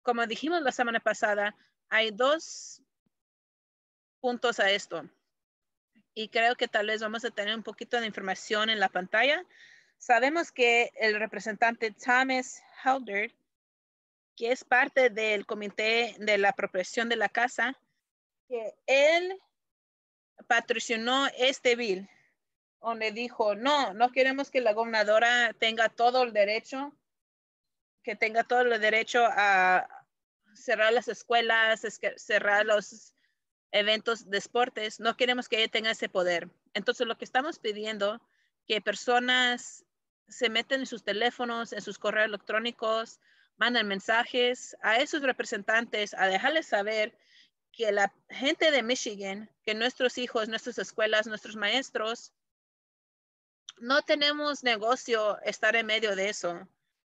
Como dijimos la semana pasada, hay dos puntos a esto. Y creo que tal vez vamos a tener un poquito de información en la pantalla. Sabemos que el representante Thomas Helder, que es parte del comité de la apropiación de la casa, que él patrocinó este bill, donde dijo, no, no queremos que la gobernadora tenga todo el derecho, que tenga todo el derecho a cerrar las escuelas, cerrar los eventos de deportes, no queremos que ella tenga ese poder. Entonces, lo que estamos pidiendo, que personas se meten en sus teléfonos, en sus correos electrónicos, mandan mensajes a esos representantes a dejarles saber que la gente de Michigan, que nuestros hijos, nuestras escuelas, nuestros maestros, no tenemos negocio estar en medio de eso.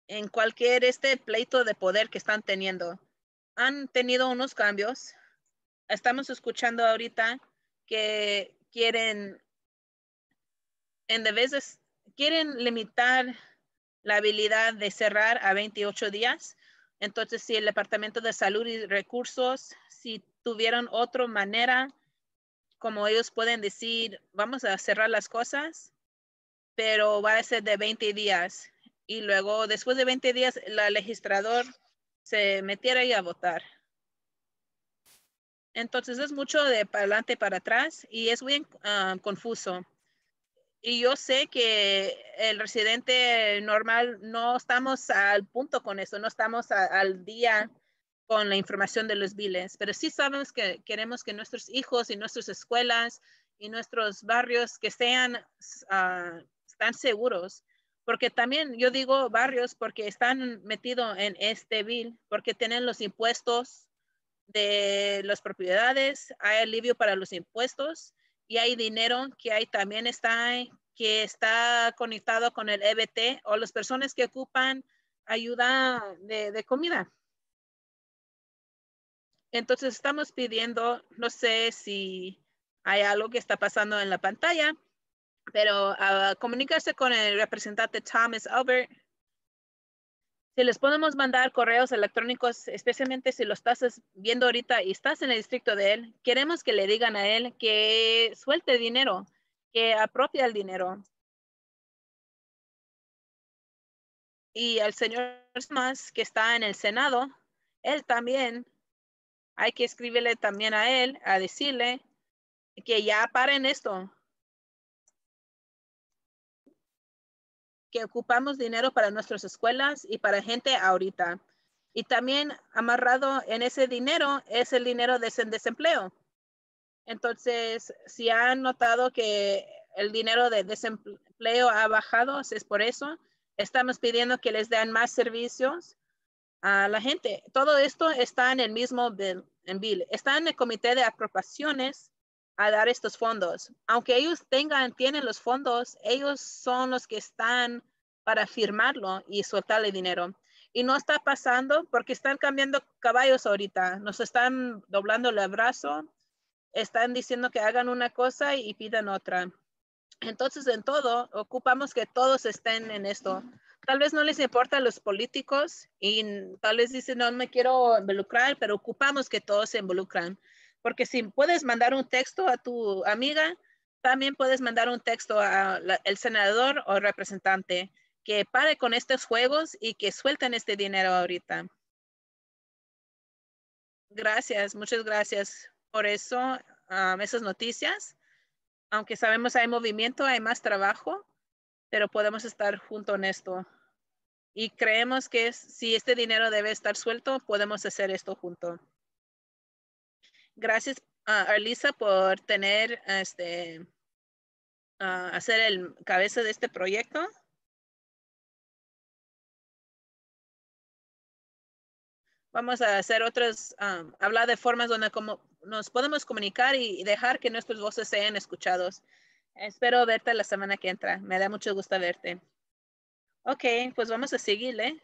En cualquier este pleito de poder que están teniendo. Han tenido unos cambios. Estamos escuchando ahorita que quieren, en de, quieren limitar la habilidad de cerrar a 28 días. Entonces, si el Departamento de Salud y Recursos, si tuvieran otra manera, como ellos pueden decir, vamos a cerrar las cosas, pero va a ser de 20 días. Y luego, después de 20 días, la legislador se metiera ahí a votar. Entonces es mucho de para adelante para atrás y es muy ah, confuso. Y yo sé que el residente normal no estamos al punto con eso, no estamos al día con la información de los biles, pero sí sabemos que queremos que nuestros hijos y nuestras escuelas y nuestros barrios que sean uh, están seguros, porque también yo digo barrios porque están metidos en este bill, porque tienen los impuestos de las propiedades, hay alivio para los impuestos y hay dinero que hay también está que está conectado con el EBT o las personas que ocupan ayuda de comida. Entonces estamos pidiendo, no sé si hay algo que está pasando en la pantalla, pero uh, comunicarse con el representante Thomas Albert Si les podemos mandar correos electrónicos, especialmente si lo estás viendo ahorita y estás en el distrito de él, queremos que le digan a él que suelte dinero, que apropia el dinero. Y al señor más que está en el Senado, él también, hay que escribirle también a él, a decirle que ya paren esto, que ocupamos dinero para nuestras escuelas y para gente ahorita. Y también amarrado en ese dinero es el dinero de ese desempleo. Entonces, si han notado que el dinero de desempleo ha bajado, es por eso. Estamos pidiendo que les den más servicios a la gente. Todo esto está en el mismo bill, en bill. Está en el comité de apropiaciones a dar estos fondos. Aunque ellos tengan, tienen los fondos, ellos son los que están para firmarlo y soltarle dinero. Y no está pasando porque están cambiando caballos ahorita. Nos están doblando el brazo, están diciendo que hagan una cosa y pidan otra. Entonces, en todo, ocupamos que todos estén en esto. Tal vez no les importa a los políticos y tal vez dicen, no me quiero involucrar, pero ocupamos que todos se involucran. Porque si puedes mandar un texto a tu amiga, también puedes mandar un texto al senador o representante que pare con estos juegos y que suelten este dinero ahorita. Gracias, muchas gracias por eso, um, esas noticias. Aunque sabemos hay movimiento, hay más trabajo, pero podemos estar junto en esto. Y creemos que si este dinero debe estar suelto, podemos hacer esto junto. Gracias a Arlisa por tener este hacer el cabeza de este proyecto. Vamos a hacer otras, hablar de formas donde como nos podemos comunicar y dejar que nuestras voces sean escuchados. Espero verte la semana que entra. Me da mucho gusto verte. Ok, pues vamos a seguirle.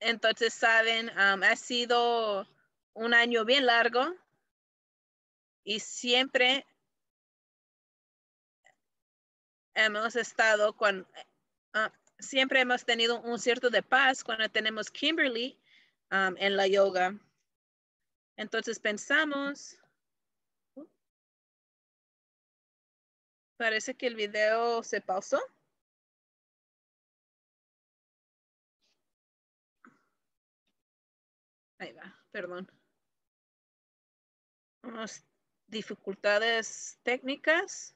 Entonces, saben, ha sido un año bien largo y siempre hemos estado con, ah, siempre hemos tenido un cierto de paz cuando tenemos Kimberly um, en la yoga. Entonces pensamos, parece que el video se pausó. Ahí va, perdón unas dificultades técnicas.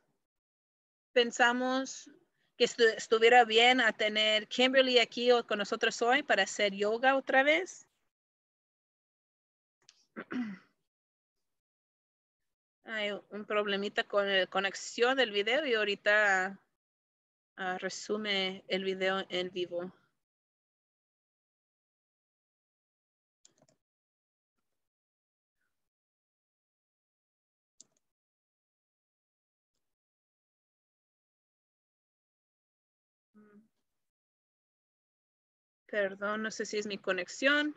Pensamos que estuviera bien a tener Kimberly aquí con nosotros hoy para hacer yoga otra vez. Hay un problemita con la conexión del video y ahorita ah, resume el video en vivo. Perdón, no sé si es mi conexión.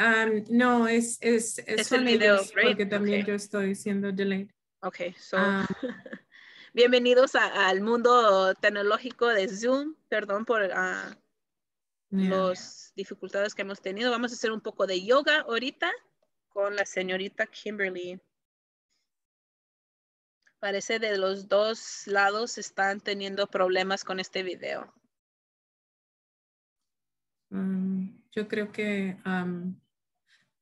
Um, no, es, es, es, el video, porque también yo estoy siendo delayed. Ok, so, um, bienvenidos al mundo tecnológico de Zoom. Perdón por uh, las dificultades que hemos tenido. Vamos a hacer un poco de yoga ahorita con la señorita Kimberly. Parece de los dos lados están teniendo problemas con este video. Mm, yo creo que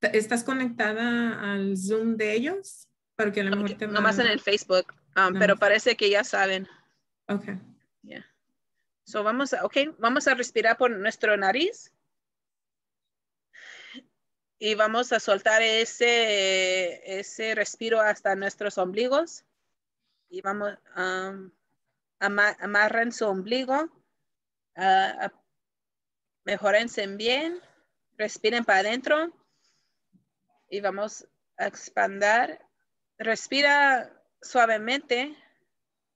estás conectada al Zoom de ellos, porque a lo mejor te Nomás en el Facebook, pero parece que ya saben. Ok. Yeah. So vamos a, ok, vamos a respirar por nuestro nariz. Y vamos a soltar ese, ese respiro hasta nuestros ombligos. Y vamos a amarrar su ombligo. a mejorense bien, respiren para adentro y vamos a expandir. Respira suavemente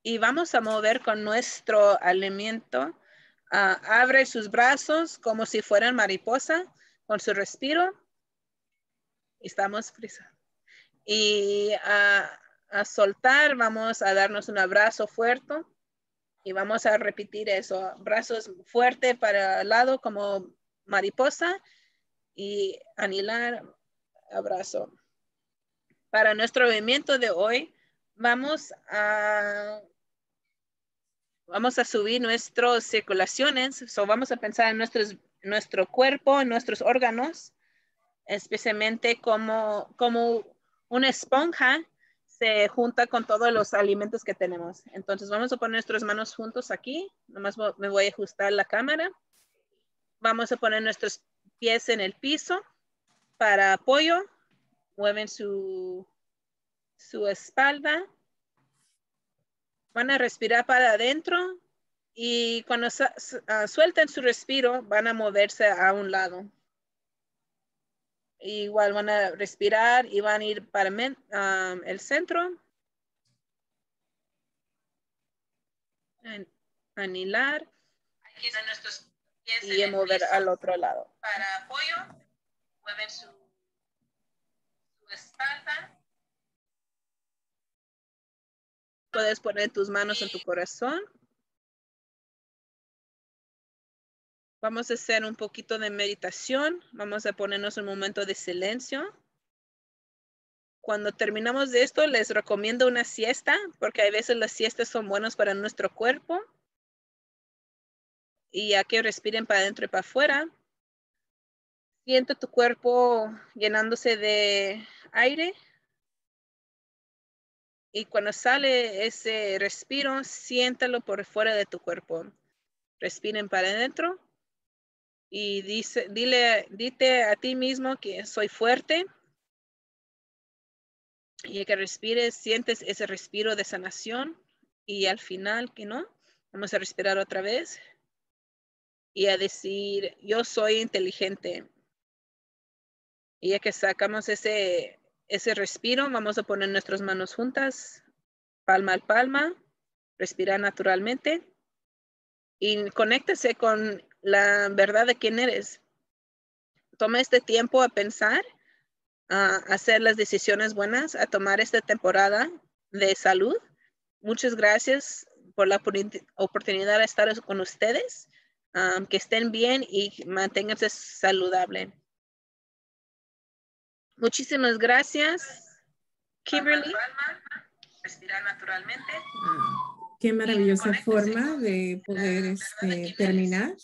y vamos a mover con nuestro alimento. Ah, abre sus brazos como si fueran mariposa con su respiro. Estamos frisa. Y a soltar, vamos a darnos un abrazo fuerte Y vamos a repetir eso. Brazos fuerte para el lado como mariposa y anilar, abrazo. Para nuestro movimiento de hoy, vamos a vamos a subir nuestras circulaciones. So vamos a pensar en nuestros, nuestro cuerpo, en nuestros órganos, especialmente como, como una esponja se junta con todos los alimentos que tenemos. Entonces vamos a poner nuestras manos juntos aquí. Nomás me voy a ajustar la cámara. Vamos a poner nuestros pies en el piso para apoyo. Mueven su, su espalda van a respirar para adentro y cuando uh, suelten su respiro van a moverse a un lado. Igual van a respirar y van a ir para el centro. Anilar. Aquí están nuestros pies y mover al otro lado. Para apoyo, mueven su, su espalda Puedes poner tus manos en tu corazón. Vamos a hacer un poquito de meditación. Vamos a ponernos un momento de silencio. Cuando terminamos de esto, les recomiendo una siesta, porque a veces las siestas son buenas para nuestro cuerpo. Y ya que respiren para adentro y para afuera, siente tu cuerpo llenándose de aire y cuando sale ese respiro, siéntalo por fuera de tu cuerpo. Respiren para adentro y dice, dile, dite a ti mismo que soy fuerte. Y que respires, sientes ese respiro de sanación. Y al final, que no, vamos a respirar otra vez. Y a decir, yo soy inteligente. Y ya que sacamos ese ese respiro, vamos a poner nuestras manos juntas, palma al palma, respira naturalmente y conéctese con la verdad de quién eres. Toma este tiempo a pensar, a hacer las decisiones buenas, a tomar esta temporada de salud. Muchas gracias por la oportunidad de estar con ustedes. que estén bien y manténganse saludables. Muchísimas gracias, Kimberly. Respirar naturalmente. Qué maravillosa forma de poder este, terminar.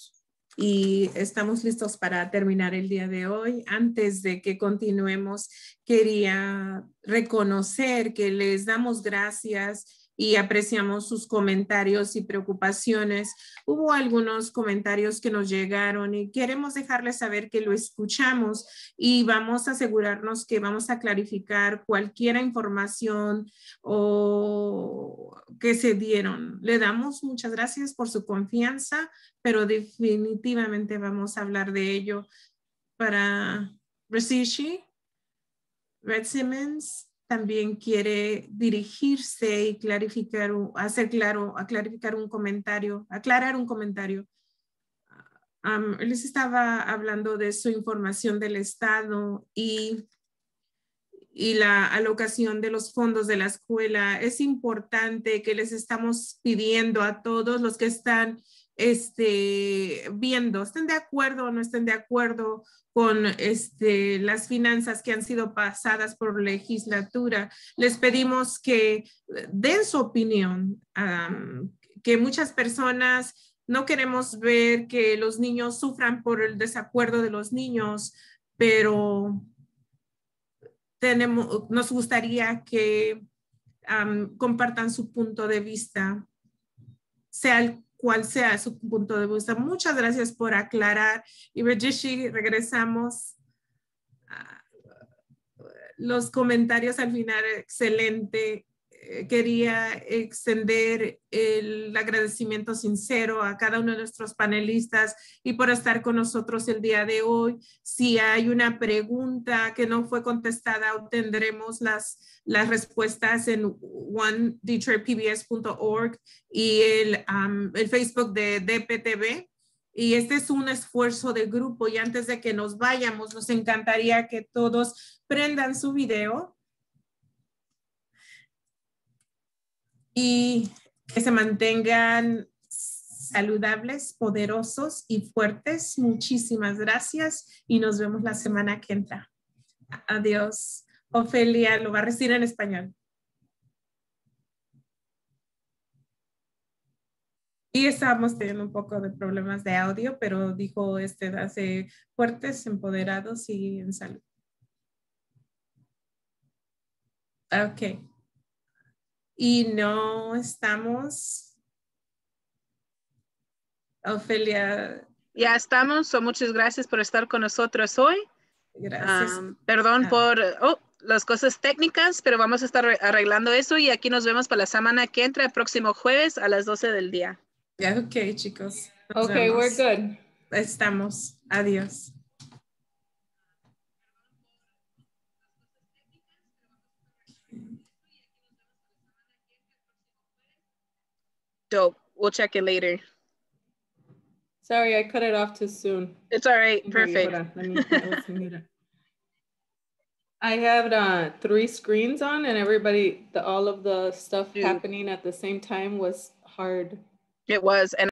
Y estamos listos para terminar el día de hoy. Antes de que continuemos, quería reconocer que les damos gracias y apreciamos sus comentarios y preocupaciones. Hubo algunos comentarios que nos llegaron y queremos dejarles saber que lo escuchamos y vamos a asegurarnos que vamos a clarificar cualquier información o que se dieron. Le damos muchas gracias por su confianza, pero definitivamente vamos a hablar de ello para Resishi, Red Simmons, también quiere dirigirse y clarificar, hacer claro, a un comentario, aclarar un comentario. les estaba hablando de su información del Estado y, y la alocación de los fondos de la escuela. Es importante que les estamos pidiendo a todos los que están este, viendo, estén de acuerdo o no estén de acuerdo con este, las finanzas que han sido pasadas por legislatura. Les pedimos que den su opinión, que muchas personas no queremos ver que los niños sufran por el desacuerdo de los niños, pero tenemos, nos gustaría que compartan su punto de vista, sea el cuál sea su punto de vista. Muchas gracias por aclarar. Y Rajeshi, regresamos. los comentarios al final, excelente. Eh, quería extender el agradecimiento sincero a cada uno de nuestros panelistas y por estar con nosotros el día de hoy. Si hay una pregunta que no fue contestada, obtendremos las, las respuestas en onedetroitpbs.org y el, um, el Facebook de DPTV. Y este es un esfuerzo de grupo y antes de que nos vayamos, nos encantaría que todos prendan su video y Que se mantengan saludables, poderosos y fuertes. Muchísimas gracias y nos vemos la semana que entra. Adiós. Ofelia lo va a decir en español. Y estábamos teniendo un poco de problemas de audio, pero dijo este hace fuertes, empoderados y en salud. Ok. Y no estamos. Ofelia. Ya estamos. muchas gracias por estar con nosotros hoy. Gracias. perdón ah. por oh, las cosas técnicas, pero vamos a estar arreglando eso y aquí nos vemos para la semana que entra, el próximo jueves a las 12 del día. Ya, ok, chicos. ok, we're good. Estamos. Adiós. Dope. We'll check it later. Sorry, I cut it off too soon. It's all right. Perfect. I have uh, three screens on and everybody, the, all of the stuff Dude. happening at the same time was hard. It was. And